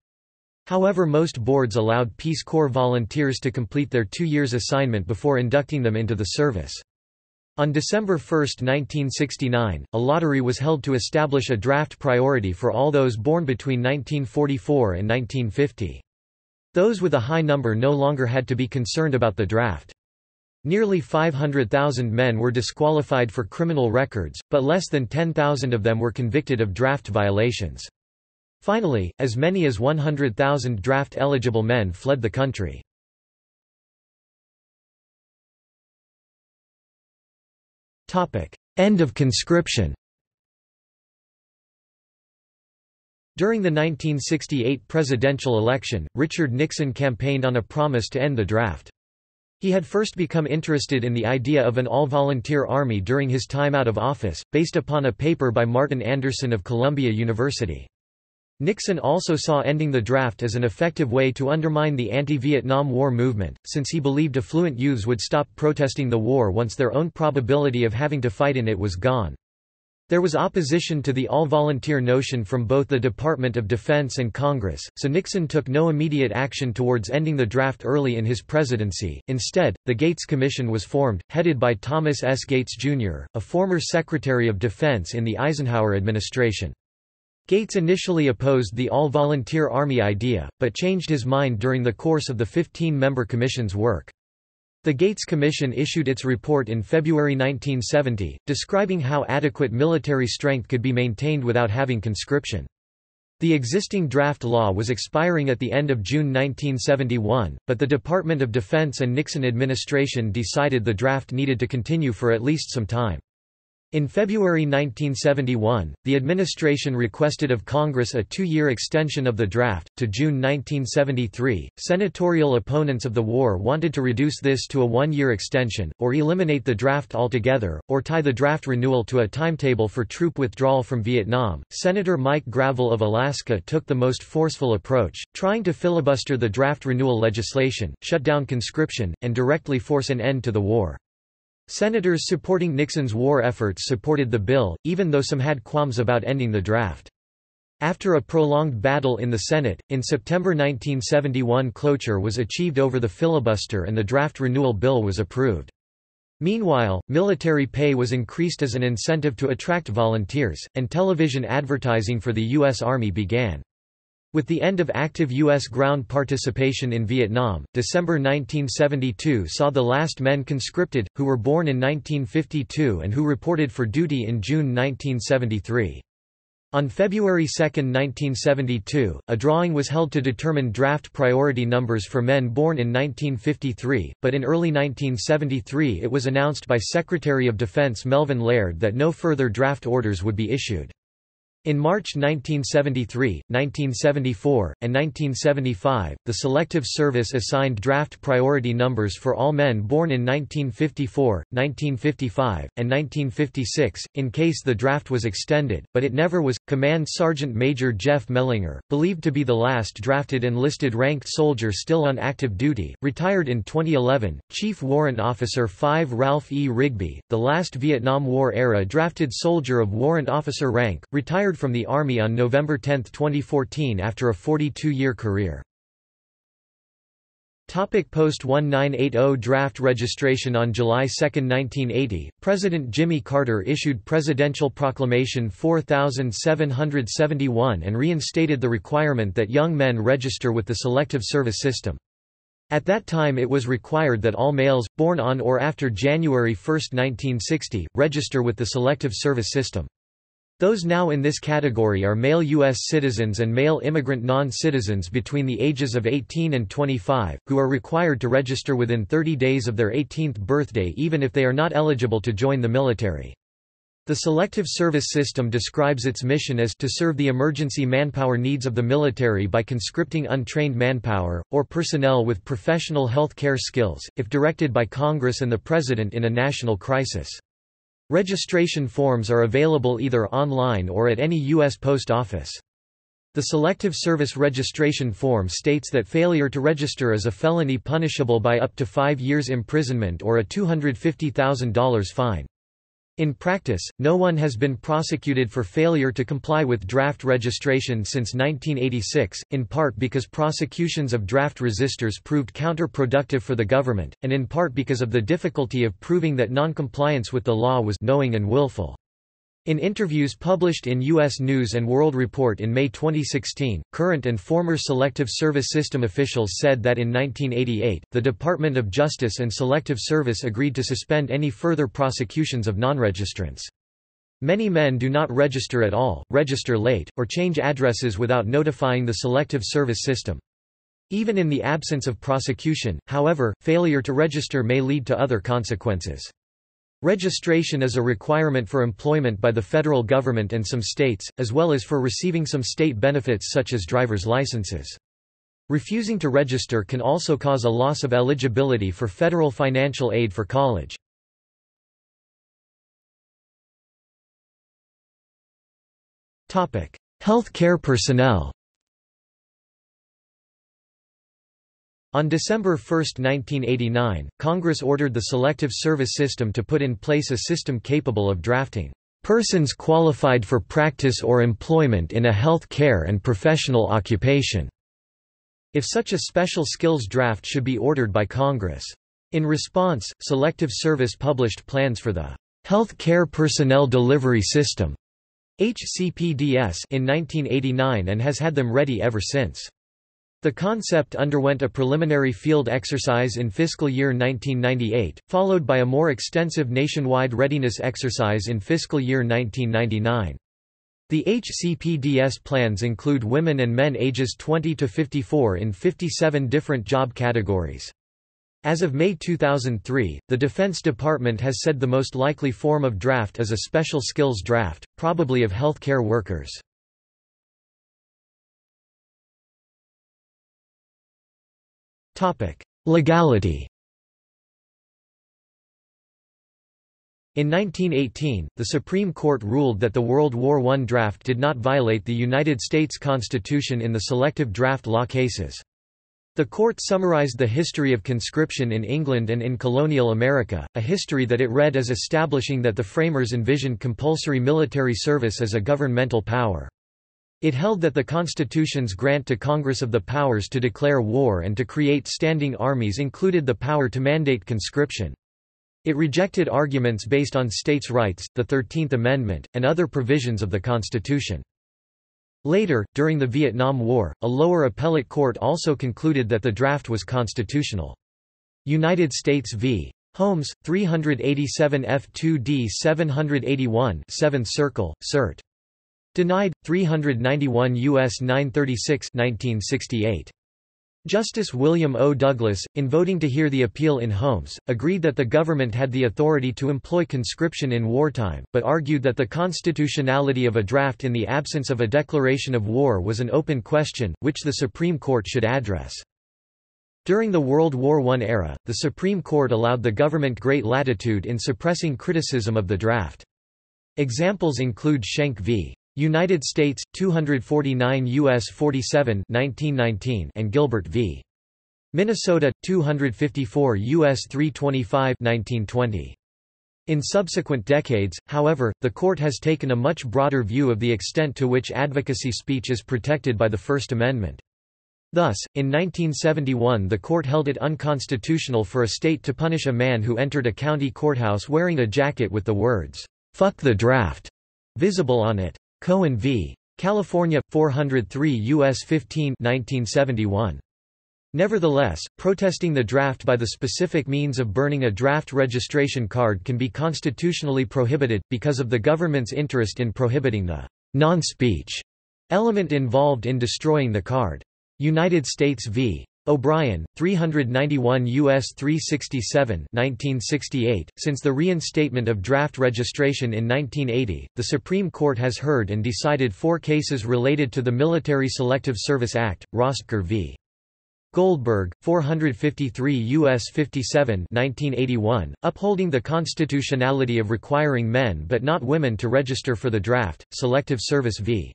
Speaker 1: However most boards allowed Peace Corps volunteers to complete their two years assignment before inducting them into the service. On December 1, 1969, a lottery was held to establish a draft priority for all those born between 1944 and 1950. Those with a high number no longer had to be concerned about the draft. Nearly 500,000 men were disqualified for criminal records, but less than 10,000 of them were convicted of draft violations. Finally, as many as 100,000 draft-eligible men fled the country. End of conscription During the 1968 presidential election, Richard Nixon campaigned on a promise to end the draft. He had first become interested in the idea of an all-volunteer army during his time out of office, based upon a paper by Martin Anderson of Columbia University. Nixon also saw ending the draft as an effective way to undermine the anti-Vietnam War movement, since he believed affluent youths would stop protesting the war once their own probability of having to fight in it was gone. There was opposition to the all-volunteer notion from both the Department of Defense and Congress, so Nixon took no immediate action towards ending the draft early in his presidency. Instead, the Gates Commission was formed, headed by Thomas S. Gates, Jr., a former Secretary of Defense in the Eisenhower administration. Gates initially opposed the all-volunteer Army idea, but changed his mind during the course of the 15-member commission's work. The Gates Commission issued its report in February 1970, describing how adequate military strength could be maintained without having conscription. The existing draft law was expiring at the end of June 1971, but the Department of Defense and Nixon administration decided the draft needed to continue for at least some time. In February 1971, the administration requested of Congress a two-year extension of the draft, to June 1973. Senatorial opponents of the war wanted to reduce this to a one-year extension, or eliminate the draft altogether, or tie the draft renewal to a timetable for troop withdrawal from Vietnam. Senator Mike Gravel of Alaska took the most forceful approach, trying to filibuster the draft renewal legislation, shut down conscription, and directly force an end to the war. Senators supporting Nixon's war efforts supported the bill, even though some had qualms about ending the draft. After a prolonged battle in the Senate, in September 1971 cloture was achieved over the filibuster and the draft renewal bill was approved. Meanwhile, military pay was increased as an incentive to attract volunteers, and television advertising for the U.S. Army began. With the end of active U.S. ground participation in Vietnam, December 1972 saw the last men conscripted, who were born in 1952 and who reported for duty in June 1973. On February 2, 1972, a drawing was held to determine draft priority numbers for men born in 1953, but in early 1973 it was announced by Secretary of Defense Melvin Laird that no further draft orders would be issued. In March 1973, 1974, and 1975, the Selective Service assigned draft priority numbers for all men born in 1954, 1955, and 1956, in case the draft was extended, but it never was. Command Sergeant Major Jeff Mellinger, believed to be the last drafted enlisted ranked soldier still on active duty, retired in 2011. Chief Warrant Officer 5 Ralph E. Rigby, the last Vietnam War-era drafted soldier of warrant officer rank, retired retired from the Army on November 10, 2014 after a 42-year career. Topic Post-1980 draft registration On July 2, 1980, President Jimmy Carter issued Presidential Proclamation 4771 and reinstated the requirement that young men register with the Selective Service System. At that time it was required that all males, born on or after January 1, 1960, register with the Selective Service System. Those now in this category are male U.S. citizens and male immigrant non-citizens between the ages of 18 and 25, who are required to register within 30 days of their 18th birthday even if they are not eligible to join the military. The Selective Service System describes its mission as to serve the emergency manpower needs of the military by conscripting untrained manpower, or personnel with professional health care skills, if directed by Congress and the President in a national crisis. Registration forms are available either online or at any U.S. post office. The Selective Service Registration Form states that failure to register is a felony punishable by up to five years imprisonment or a $250,000 fine. In practice, no one has been prosecuted for failure to comply with draft registration since 1986, in part because prosecutions of draft resistors proved counterproductive for the government, and in part because of the difficulty of proving that noncompliance with the law was knowing and willful. In interviews published in U.S. News & World Report in May 2016, current and former Selective Service System officials said that in 1988, the Department of Justice and Selective Service agreed to suspend any further prosecutions of non-registrants. Many men do not register at all, register late, or change addresses without notifying the Selective Service System. Even in the absence of prosecution, however, failure to register may lead to other consequences. Registration is a requirement for employment by the federal government and some states, as well as for receiving some state benefits such as driver's licenses. Refusing to register can also cause a loss of eligibility for federal financial aid for college. Health care personnel On December 1, 1989, Congress ordered the Selective Service System to put in place a system capable of drafting persons qualified for practice or employment in a health care and professional occupation, if such a special skills draft should be ordered by Congress. In response, Selective Service published plans for the Health Care Personnel Delivery System HCPDS in 1989 and has had them ready ever since. The concept underwent a preliminary field exercise in fiscal year 1998, followed by a more extensive nationwide readiness exercise in fiscal year 1999. The HCPDS plans include women and men ages 20 to 54 in 57 different job categories. As of May 2003, the Defense Department has said the most likely form of draft is a special skills draft, probably of healthcare workers. Legality In 1918, the Supreme Court ruled that the World War I draft did not violate the United States Constitution in the selective draft law cases. The court summarized the history of conscription in England and in colonial America, a history that it read as establishing that the framers envisioned compulsory military service as a governmental power. It held that the Constitution's grant to Congress of the powers to declare war and to create standing armies included the power to mandate conscription. It rejected arguments based on states' rights, the Thirteenth Amendment, and other provisions of the Constitution. Later, during the Vietnam War, a lower appellate court also concluded that the draft was constitutional. United States v. Holmes, 387 F2D 781 7th Circle, Cert. Denied, 391 U.S. 936 1968. Justice William O. Douglas, in voting to hear the appeal in Holmes, agreed that the government had the authority to employ conscription in wartime, but argued that the constitutionality of a draft in the absence of a declaration of war was an open question, which the Supreme Court should address. During the World War I era, the Supreme Court allowed the government great latitude in suppressing criticism of the draft. Examples include Schenck v. United States 249 US 47 1919 and Gilbert v. Minnesota 254 US 325 1920 in subsequent decades, however, the court has taken a much broader view of the extent to which advocacy speech is protected by the First Amendment. Thus, in 1971 the court held it unconstitutional for a state to punish a man who entered a county courthouse wearing a jacket with the words, "'Fuck the draft' visible on it. Cohen v. California, 403 U.S. 15 1971. Nevertheless, protesting the draft by the specific means of burning a draft registration card can be constitutionally prohibited, because of the government's interest in prohibiting the non-speech element involved in destroying the card. United States v. O'Brien, 391 U.S. 367 1968. Since the reinstatement of draft registration in 1980, the Supreme Court has heard and decided four cases related to the Military Selective Service Act, Rostker v. Goldberg, 453 U.S. 57 1981, upholding the constitutionality of requiring men but not women to register for the draft, Selective Service v.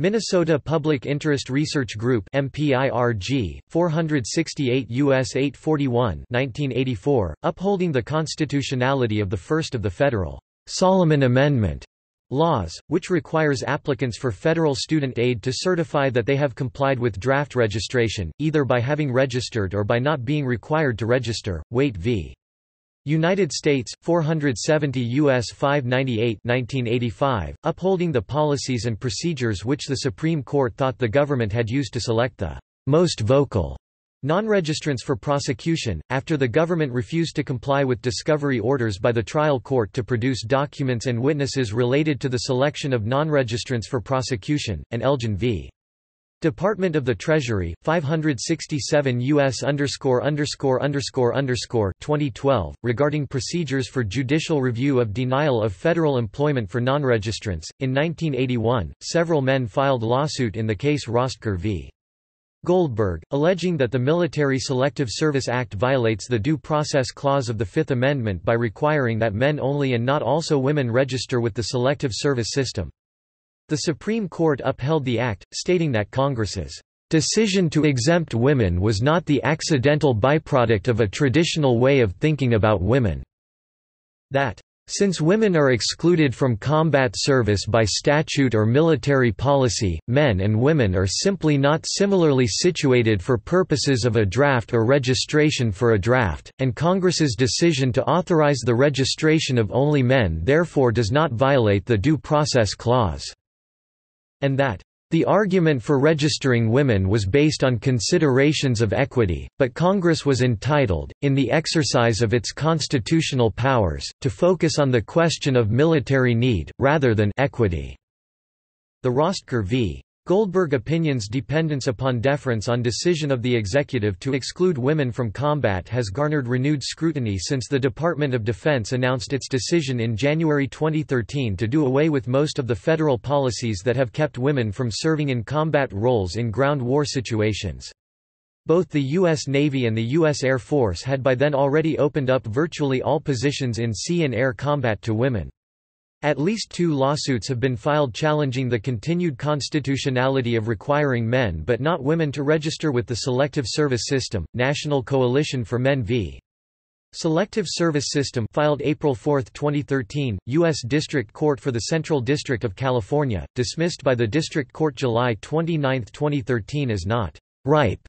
Speaker 1: Minnesota Public Interest Research Group MPIRG 468 US 841 1984 upholding the constitutionality of the first of the federal Solomon Amendment laws which requires applicants for federal student aid to certify that they have complied with draft registration either by having registered or by not being required to register. Wayte v United States 470 US 598 1985 upholding the policies and procedures which the Supreme Court thought the government had used to select the most vocal non-registrants for prosecution after the government refused to comply with discovery orders by the trial court to produce documents and witnesses related to the selection of non-registrants for prosecution and Elgin v Department of the Treasury, 567 U.S. underscore underscore underscore underscore 2012, regarding procedures for judicial review of denial of federal employment for non-registrants. In 1981, several men filed lawsuit in the case Rostker v. Goldberg, alleging that the Military Selective Service Act violates the Due Process Clause of the Fifth Amendment by requiring that men only and not also women register with the Selective Service system. The Supreme Court upheld the act, stating that Congress's decision to exempt women was not the accidental byproduct of a traditional way of thinking about women. That since women are excluded from combat service by statute or military policy, men and women are simply not similarly situated for purposes of a draft or registration for a draft, and Congress's decision to authorize the registration of only men therefore does not violate the Due Process Clause and that The argument for registering women was based on considerations of equity, but Congress was entitled, in the exercise of its constitutional powers, to focus on the question of military need, rather than equity. The Rostker v. Goldberg opinion's dependence upon deference on decision of the executive to exclude women from combat has garnered renewed scrutiny since the Department of Defense announced its decision in January 2013 to do away with most of the federal policies that have kept women from serving in combat roles in ground war situations. Both the U.S. Navy and the U.S. Air Force had by then already opened up virtually all positions in sea and air combat to women. At least two lawsuits have been filed challenging the continued constitutionality of requiring men but not women to register with the Selective Service System, National Coalition for Men v. Selective Service System filed April 4, 2013, U.S. District Court for the Central District of California, dismissed by the District Court July 29, 2013 as not ripe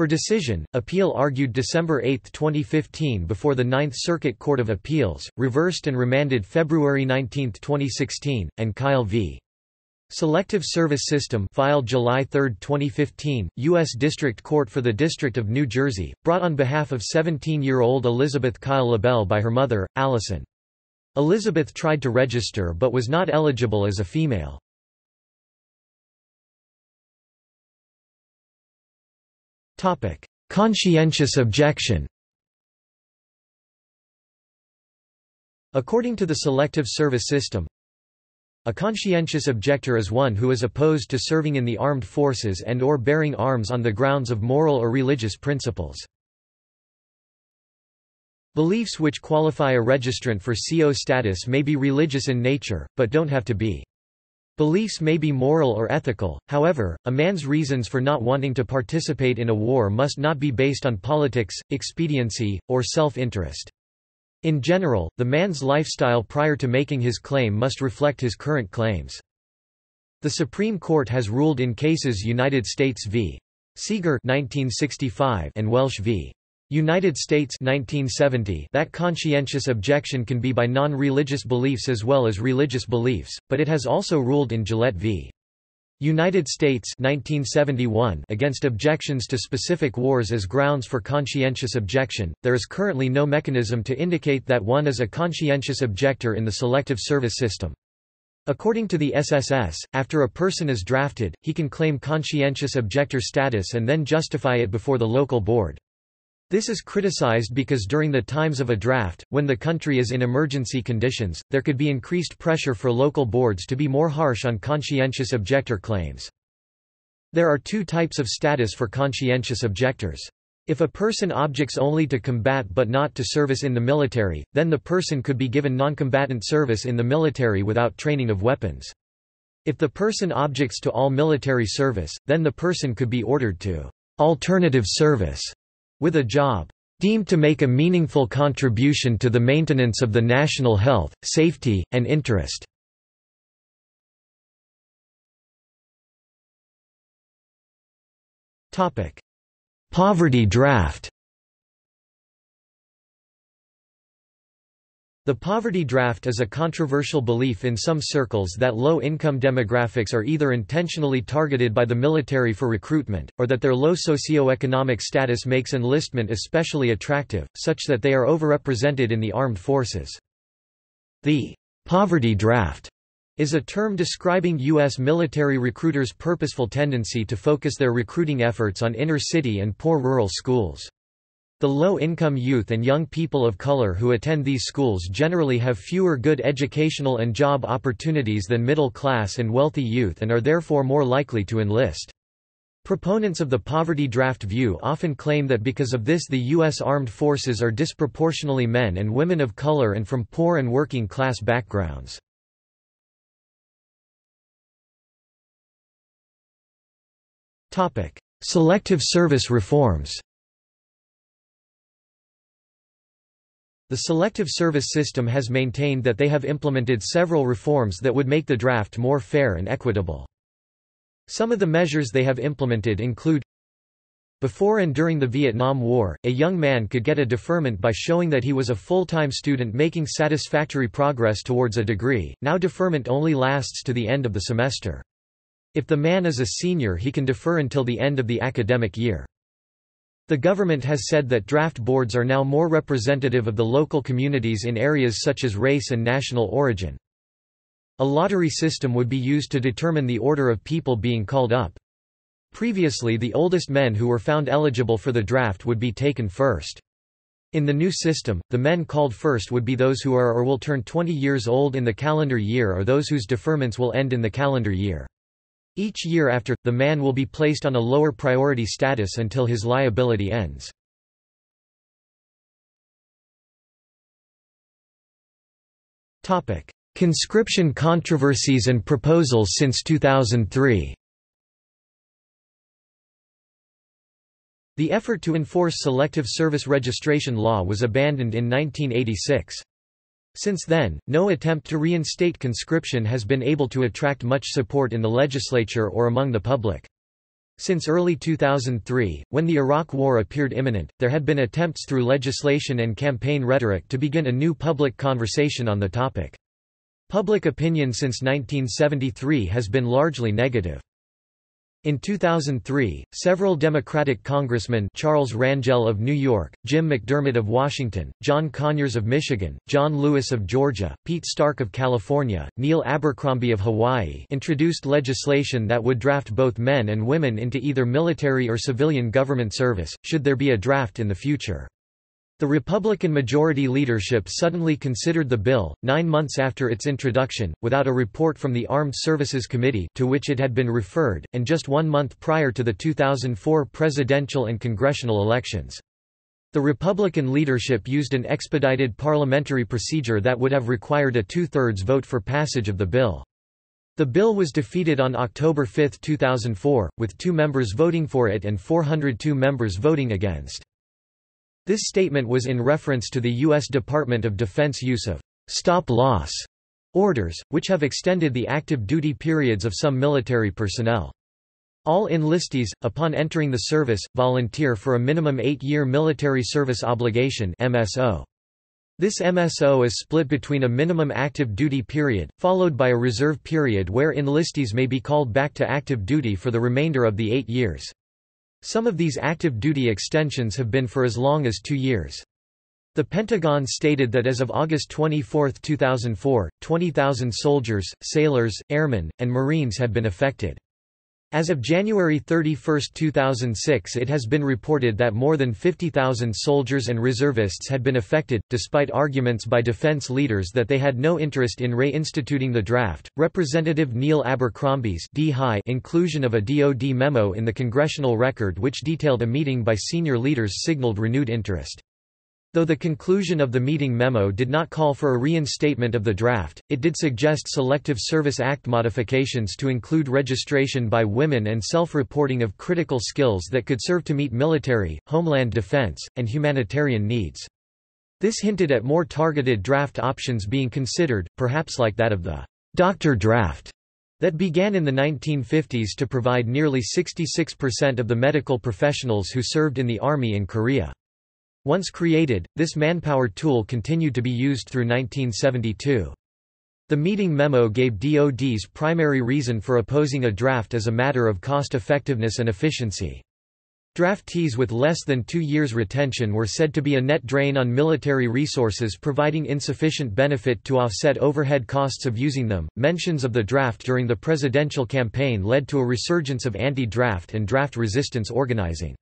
Speaker 1: for decision, appeal argued December 8, 2015 before the Ninth Circuit Court of Appeals, reversed and remanded February 19, 2016, and Kyle v. Selective Service System filed July 3, 2015, U.S. District Court for the District of New Jersey, brought on behalf of 17-year-old Elizabeth Kyle LaBelle by her mother, Allison. Elizabeth tried to register but was not eligible as a female. Conscientious objection According to the selective service system, a conscientious objector is one who is opposed to serving in the armed forces and or bearing arms on the grounds of moral or religious principles. Beliefs which qualify a registrant for CO status may be religious in nature, but don't have to be. Beliefs may be moral or ethical, however, a man's reasons for not wanting to participate in a war must not be based on politics, expediency, or self-interest. In general, the man's lifestyle prior to making his claim must reflect his current claims. The Supreme Court has ruled in cases United States v. Seeger 1965 and Welsh v. United States 1970 that conscientious objection can be by non-religious beliefs as well as religious beliefs, but it has also ruled in Gillette v. United States 1971 against objections to specific wars as grounds for conscientious objection. There is currently no mechanism to indicate that one is a conscientious objector in the selective service system. According to the SSS, after a person is drafted, he can claim conscientious objector status and then justify it before the local board. This is criticized because during the times of a draft, when the country is in emergency conditions, there could be increased pressure for local boards to be more harsh on conscientious objector claims. There are two types of status for conscientious objectors. If a person objects only to combat but not to service in the military, then the person could be given noncombatant service in the military without training of weapons. If the person objects to all military service, then the person could be ordered to alternative service with a job deemed to make a meaningful contribution to the maintenance of the national health, safety, and interest. Poverty draft The poverty draft is a controversial belief in some circles that low-income demographics are either intentionally targeted by the military for recruitment, or that their low socioeconomic status makes enlistment especially attractive, such that they are overrepresented in the armed forces. The poverty draft is a term describing U.S. military recruiters' purposeful tendency to focus their recruiting efforts on inner-city and poor rural schools. The low-income youth and young people of color who attend these schools generally have fewer good educational and job opportunities than middle-class and wealthy youth and are therefore more likely to enlist. Proponents of the poverty draft view often claim that because of this the U.S. armed forces are disproportionately men and women of color and from poor and working class backgrounds. Selective service reforms The Selective Service System has maintained that they have implemented several reforms that would make the draft more fair and equitable. Some of the measures they have implemented include Before and during the Vietnam War, a young man could get a deferment by showing that he was a full-time student making satisfactory progress towards a degree, now deferment only lasts to the end of the semester. If the man is a senior he can defer until the end of the academic year. The government has said that draft boards are now more representative of the local communities in areas such as race and national origin. A lottery system would be used to determine the order of people being called up. Previously the oldest men who were found eligible for the draft would be taken first. In the new system, the men called first would be those who are or will turn 20 years old in the calendar year or those whose deferments will end in the calendar year. Each year after, the man will be placed on a lower priority status until his liability ends. Conscription controversies and proposals since 2003 The effort to enforce Selective Service Registration Law was abandoned in 1986. Since then, no attempt to reinstate conscription has been able to attract much support in the legislature or among the public. Since early 2003, when the Iraq War appeared imminent, there had been attempts through legislation and campaign rhetoric to begin a new public conversation on the topic. Public opinion since 1973 has been largely negative. In 2003, several Democratic congressmen Charles Rangel of New York, Jim McDermott of Washington, John Conyers of Michigan, John Lewis of Georgia, Pete Stark of California, Neil Abercrombie of Hawaii introduced legislation that would draft both men and women into either military or civilian government service, should there be a draft in the future. The Republican majority leadership suddenly considered the bill, nine months after its introduction, without a report from the Armed Services Committee to which it had been referred, and just one month prior to the 2004 presidential and congressional elections. The Republican leadership used an expedited parliamentary procedure that would have required a two-thirds vote for passage of the bill. The bill was defeated on October 5, 2004, with two members voting for it and 402 members voting against. This statement was in reference to the U.S. Department of Defense use of stop-loss orders, which have extended the active duty periods of some military personnel. All enlistees, upon entering the service, volunteer for a minimum eight-year military service obligation MSO. This MSO is split between a minimum active duty period, followed by a reserve period where enlistees may be called back to active duty for the remainder of the eight years. Some of these active duty extensions have been for as long as two years. The Pentagon stated that as of August 24, 2004, 20,000 soldiers, sailors, airmen, and Marines had been affected. As of January 31, 2006 it has been reported that more than 50,000 soldiers and reservists had been affected, despite arguments by defense leaders that they had no interest in reinstituting the draft. Representative Neil Abercrombie's inclusion of a DoD memo in the congressional record which detailed a meeting by senior leaders signaled renewed interest. Though the conclusion of the meeting memo did not call for a reinstatement of the draft, it did suggest Selective Service Act modifications to include registration by women and self-reporting of critical skills that could serve to meet military, homeland defense, and humanitarian needs. This hinted at more targeted draft options being considered, perhaps like that of the doctor draft that began in the 1950s to provide nearly 66% of the medical professionals who served in the Army in Korea. Once created, this manpower tool continued to be used through 1972. The meeting memo gave DoD's primary reason for opposing a draft as a matter of cost-effectiveness and efficiency. Draftees with less than two years retention were said to be a net drain on military resources, providing insufficient benefit to offset overhead costs of using them. Mentions of the draft during the presidential campaign led to a resurgence of anti draft and draft resistance organizing.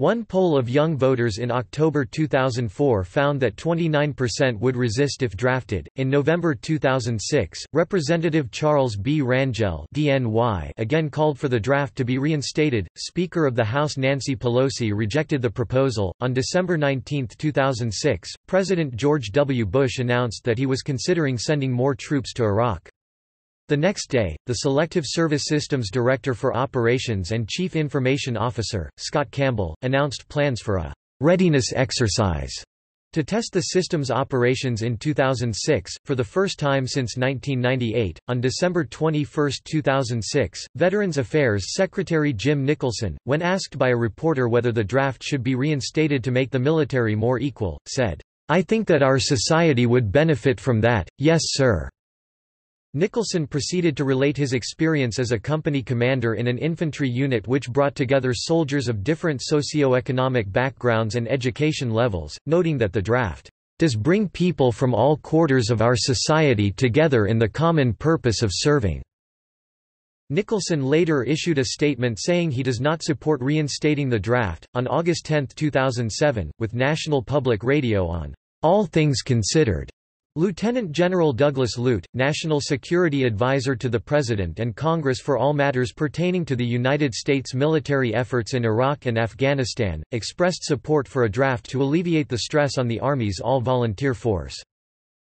Speaker 1: One poll of young voters in October 2004 found that 29% would resist if drafted. In November 2006, Representative Charles B. Rangel (DNY) again called for the draft to be reinstated. Speaker of the House Nancy Pelosi rejected the proposal. On December 19, 2006, President George W. Bush announced that he was considering sending more troops to Iraq. The next day, the Selective Service Systems Director for Operations and Chief Information Officer, Scott Campbell, announced plans for a readiness exercise to test the system's operations in 2006, for the first time since 1998, on December 21, 2006, Veterans Affairs Secretary Jim Nicholson, when asked by a reporter whether the draft should be reinstated to make the military more equal, said, I think that our society would benefit from that, yes sir. Nicholson proceeded to relate his experience as a company commander in an infantry unit which brought together soldiers of different socio-economic backgrounds and education levels, noting that the draft does bring people from all quarters of our society together in the common purpose of serving. Nicholson later issued a statement saying he does not support reinstating the draft. On August 10, 2007, with National Public Radio on All Things Considered, Lieutenant General Douglas Lute, National Security Advisor to the President and Congress for all matters pertaining to the United States military efforts in Iraq and Afghanistan, expressed support for a draft to alleviate the stress on the Army's all-volunteer force.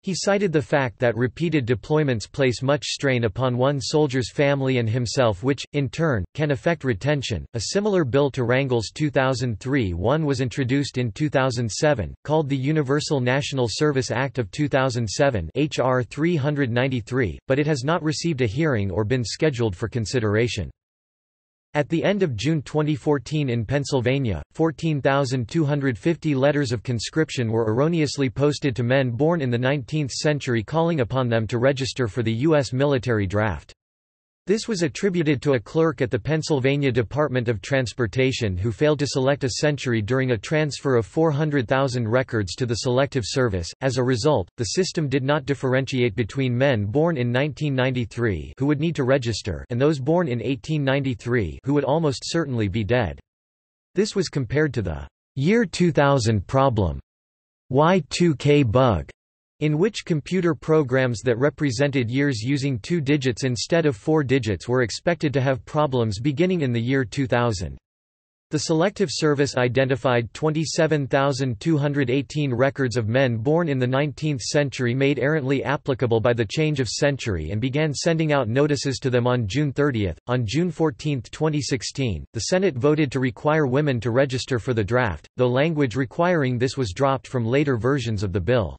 Speaker 1: He cited the fact that repeated deployments place much strain upon one soldier's family and himself which, in turn, can affect retention. A similar bill to Rangel's 2003 one was introduced in 2007, called the Universal National Service Act of 2007 HR 393, but it has not received a hearing or been scheduled for consideration. At the end of June 2014 in Pennsylvania, 14,250 letters of conscription were erroneously posted to men born in the 19th century calling upon them to register for the U.S. military draft. This was attributed to a clerk at the Pennsylvania Department of Transportation who failed to select a century during a transfer of 400,000 records to the Selective Service. As a result, the system did not differentiate between men born in 1993 who would need to register and those born in 1893 who would almost certainly be dead. This was compared to the year 2000 problem Y2K bug in which computer programs that represented years using two digits instead of four digits were expected to have problems beginning in the year 2000. The Selective Service identified 27,218 records of men born in the 19th century made errantly applicable by the change of century and began sending out notices to them on June 30. On June 14, 2016, the Senate voted to require women to register for the draft, though language requiring this was dropped from later versions of the bill.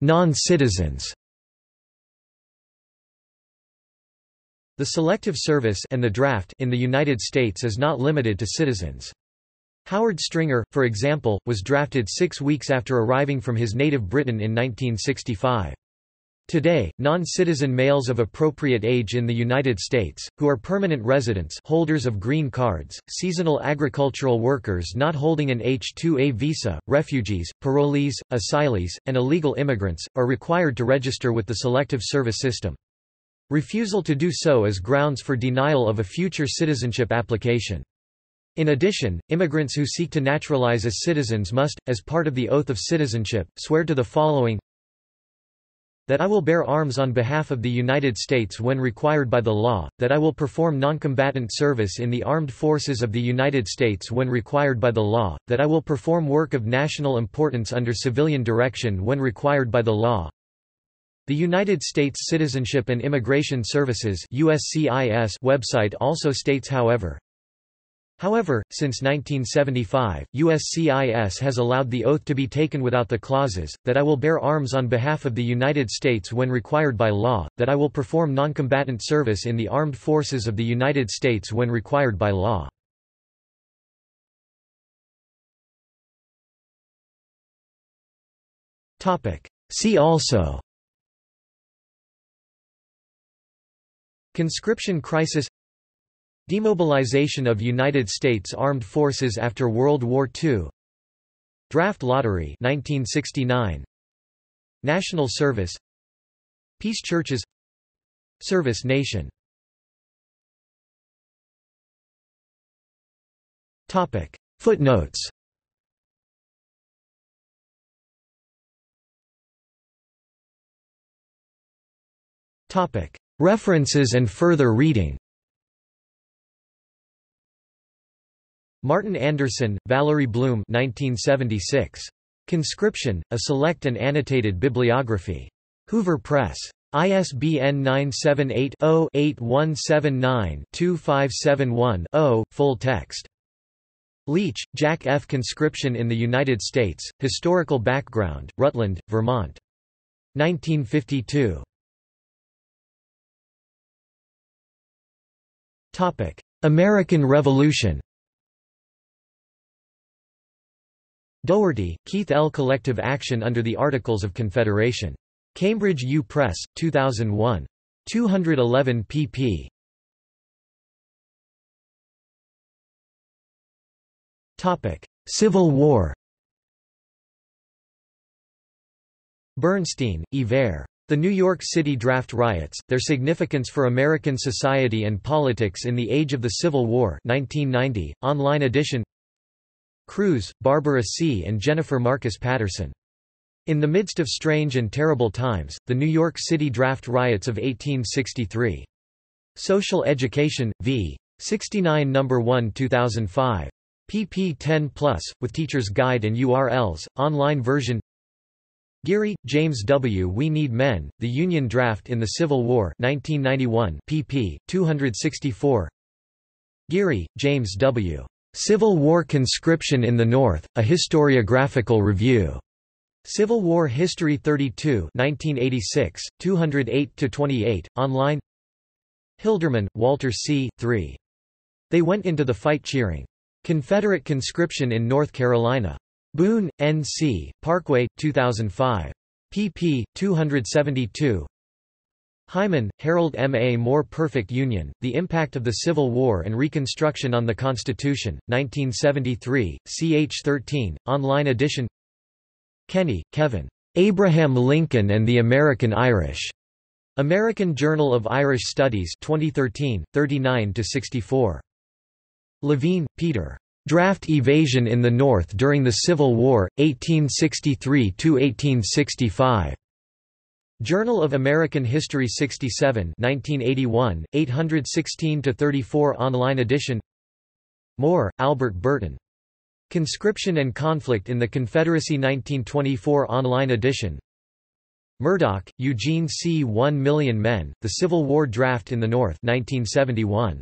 Speaker 1: Non-citizens The Selective Service and the draft in the United States is not limited to citizens. Howard Stringer, for example, was drafted six weeks after arriving from his native Britain in 1965. Today, non-citizen males of appropriate age in the United States, who are permanent residents holders of green cards, seasonal agricultural workers not holding an H-2A visa, refugees, parolees, asylees, and illegal immigrants, are required to register with the Selective Service System. Refusal to do so is grounds for denial of a future citizenship application. In addition, immigrants who seek to naturalize as citizens must, as part of the oath of citizenship, swear to the following that I will bear arms on behalf of the United States when required by the law, that I will perform noncombatant service in the armed forces of the United States when required by the law, that I will perform work of national importance under civilian direction when required by the law. The United States Citizenship and Immigration Services website also states however, However, since 1975, USCIS has allowed the oath to be taken without the clauses, that I will bear arms on behalf of the United States when required by law, that I will perform noncombatant service in the armed forces of the United States when required by law. See also Conscription crisis Demobilization of United States Armed Forces after World War II Draft Lottery 1969 National Service. Peace Churches. Service Nation. Topic. Footnotes. Topic. References and further reading Martin Anderson, Valerie Bloom 1976. Conscription, A Select and Annotated Bibliography. Hoover Press. ISBN 978-0-8179-2571-0, full text. Leach, Jack F. Conscription in the United States, Historical Background, Rutland, Vermont. 1952. American Revolution Dougherty, Keith L. Collective Action under the Articles of Confederation. Cambridge U. Press, 2001. 211 pp. Civil War Bernstein, Iver. The New York City Draft Riots, Their Significance for American Society and Politics in the Age of the Civil War 1990, online edition Cruz, Barbara C. and Jennifer Marcus Patterson. In the midst of strange and terrible times, the New York City Draft Riots of 1863. Social Education, v. 69 No. 1 2005. pp 10+, with Teacher's Guide and URLs, online version Geary, James W. We Need Men, The Union Draft in the Civil War 1991 pp. 264 Geary, James W. Civil War Conscription in the North, A Historiographical Review. Civil War History 32 1986, 208–28, online Hilderman, Walter C., 3. They Went into the Fight Cheering. Confederate Conscription in North Carolina. Boone, N.C., Parkway, 2005. pp. 272 Hyman, Harold M. A More Perfect Union, The Impact of the Civil War and Reconstruction on the Constitution, 1973, ch 13, online edition Kenny, Kevin. Abraham Lincoln and the American Irish. American Journal of Irish Studies 2013, 39–64. Levine, Peter. Draft Evasion in the North during the Civil War, 1863–1865. Journal of American History 67 1981, 816–34 online edition Moore, Albert Burton. Conscription and Conflict in the Confederacy 1924 online edition Murdock, Eugene C. One Million Men, The Civil War Draft in the North 1971.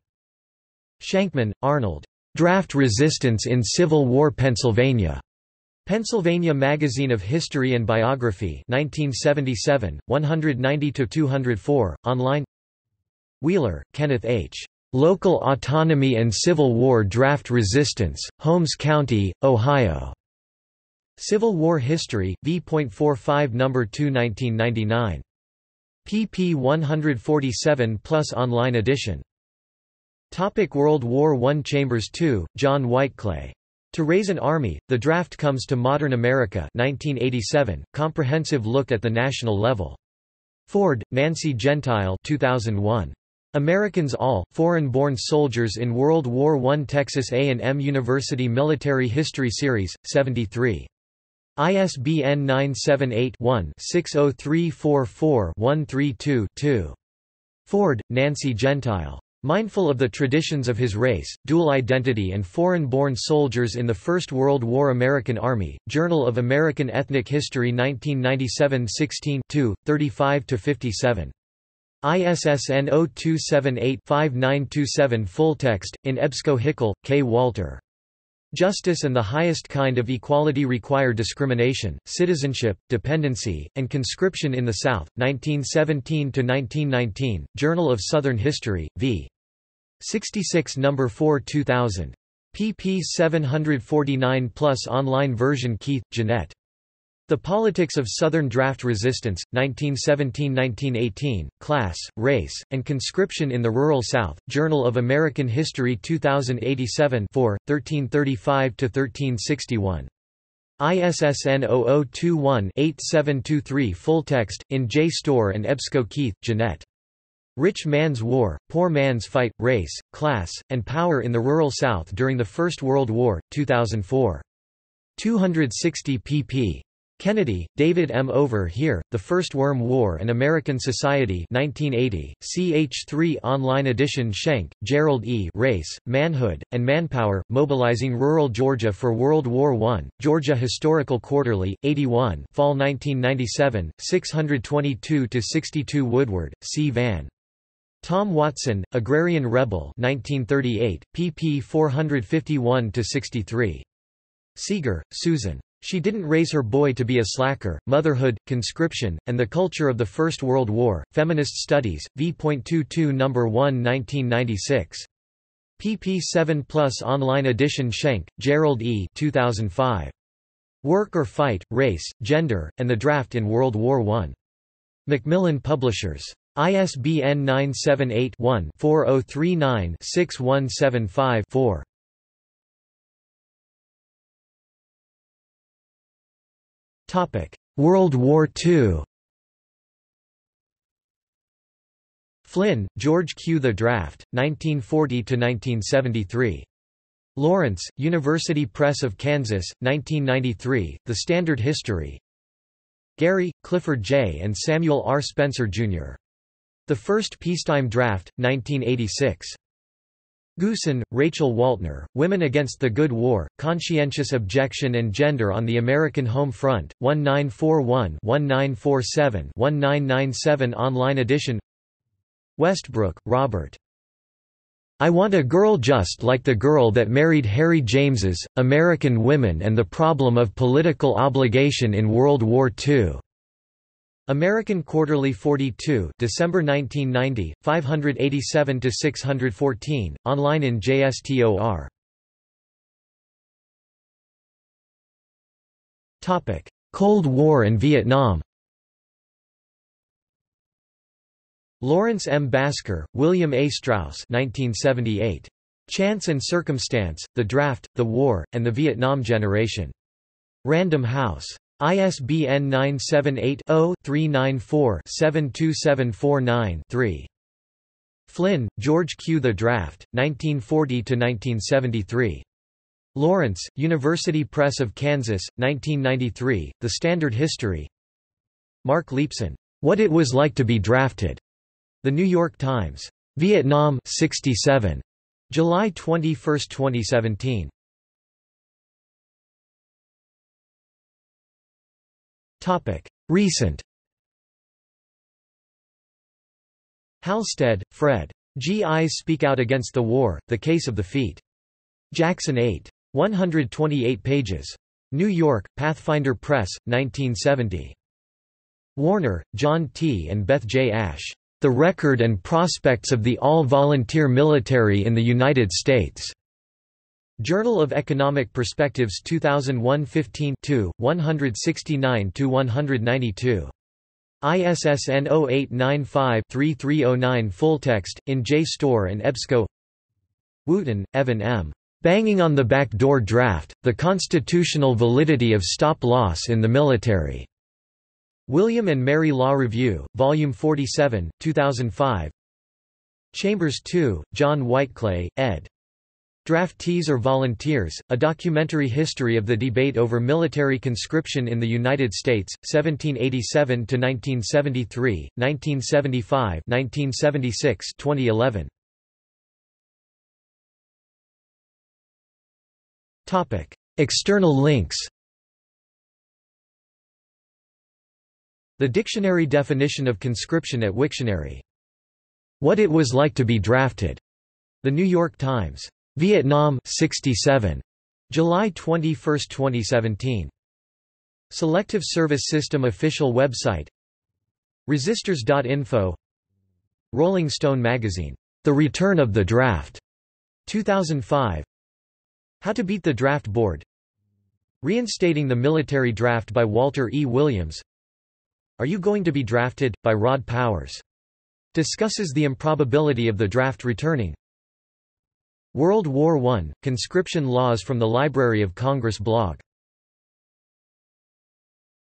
Speaker 1: Shankman, Arnold. Draft Resistance in Civil War Pennsylvania. Pennsylvania Magazine of History and Biography 1977, 190–204, online Wheeler, Kenneth H. Local Autonomy and Civil War Draft Resistance, Holmes County, Ohio. Civil War History, v.45 No. 2 1999. pp 147 plus online edition. Topic World War I Chambers II, John Whiteclay. To Raise an Army, The Draft Comes to Modern America 1987, comprehensive look at the national level. Ford, Nancy Gentile 2001. Americans All, Foreign-Born Soldiers in World War I Texas A&M University Military History Series, 73. ISBN 978 one 60344 132 2 Ford, Nancy Gentile. Mindful of the traditions of his race, dual identity and foreign-born soldiers in the First World War American Army, Journal of American Ethnic History 1997 16 35–57. ISSN 0278-5927 Full text, in EBSCO Hickel, K. Walter. Justice and the highest kind of equality require discrimination, citizenship, dependency, and conscription in the South, 1917–1919, Journal of Southern History, v. 66 No. 4 2000. pp 749 plus online version Keith, Jeanette. The Politics of Southern Draft Resistance, 1917–1918, Class, Race, and Conscription in the Rural South, Journal of American History 2087 4, 1335–1361. ISSN 0021-8723 Full text, in JSTOR and EBSCO Keith, Jeanette. Rich Man's War, Poor Man's Fight, Race, Class, and Power in the Rural South During the First World War, 2004. 260 pp. Kennedy, David M. Over Here, The First World War and American Society 1980, ch3 online edition Shenk, Gerald E. Race, Manhood, and Manpower, Mobilizing Rural Georgia for World War I, Georgia Historical Quarterly, 81 Fall 1997, 622–62 Woodward, C. Vann. Tom Watson, Agrarian Rebel 1938, pp 451–63. Zeiger, Susan. She Didn't Raise Her Boy to Be a Slacker, Motherhood, Conscription, and the Culture of the First World War, Feminist Studies, v.22 No. 1 1996. pp 7 plus online edition Shenk, Gerald E. 2005. Work or Fight, Race, Gender, and the Draft in World War I. Macmillan Publishers. ISBN 978-1-4039-6175-4. Topic: World War II Flynn, George Q. The Draft, 1940–1973. Lawrence, University Press of Kansas, 1993, The Standard History Gary, Clifford J. and Samuel R. Spencer, Jr. The First Peacetime Draft, 1986. Goossen, Rachel Waltner, Women Against the Good War, Conscientious Objection and Gender on the American Home Front, 1941-1947-1997 online edition Westbrook, Robert. I Want a Girl Just Like the Girl That Married Harry James's, American Women and the Problem of Political Obligation in World War II. American Quarterly 42 December 1990, 587–614, online in JSTOR. Topic: Cold War and Vietnam Lawrence M. Baskir, William A. Strauss 1978. Chance and Circumstance, The Draft, The War, and the Vietnam Generation. Random House. ISBN 978-0-394-72749-3. Flynn, George Q. The Draft, 1940–1973. Lawrence, University Press of Kansas, 1993, The Standard History Mark Leepson. What It Was Like to Be Drafted. The New York Times. Vietnam 67. July 21, 2017. Recent. Halstead, Fred. GIs Speak Out Against the War, The Case of the Feet. Jackson 8. 128 pages. New York, Pathfinder Press, 1970. Warner, John T. and Beth J. Asch. The Record and Prospects of the All-Volunteer Military in the United States. Journal of Economic Perspectives 2001 15 169–192. ISSN 0895-3309 Full text, in JSTOR and EBSCO Wooten, Evan M. Banging on the Backdoor Draft, The Constitutional Validity of Stop-Loss in the Military. William and Mary Law Review, Volume 47, 2005 Chambers II, John Whiteclay, ed. Draftees or Volunteers, A Documentary History of the Debate over Military Conscription in the United States, 1787–1973, 1975–1976 2011. External links The dictionary definition of conscription at Wiktionary. What it was like to be drafted. The New York Times. Vietnam 67. July 21, 2017. Selective Service System official website Resistors.info Rolling Stone magazine. The Return of the Draft. 2005. How to Beat the Draft Board Reinstating the Military Draft by Walter E. Williams are You Going to Be Drafted? by Rod Powers. Discusses the improbability of the draft returning. World War I, Conscription Laws from the Library of Congress blog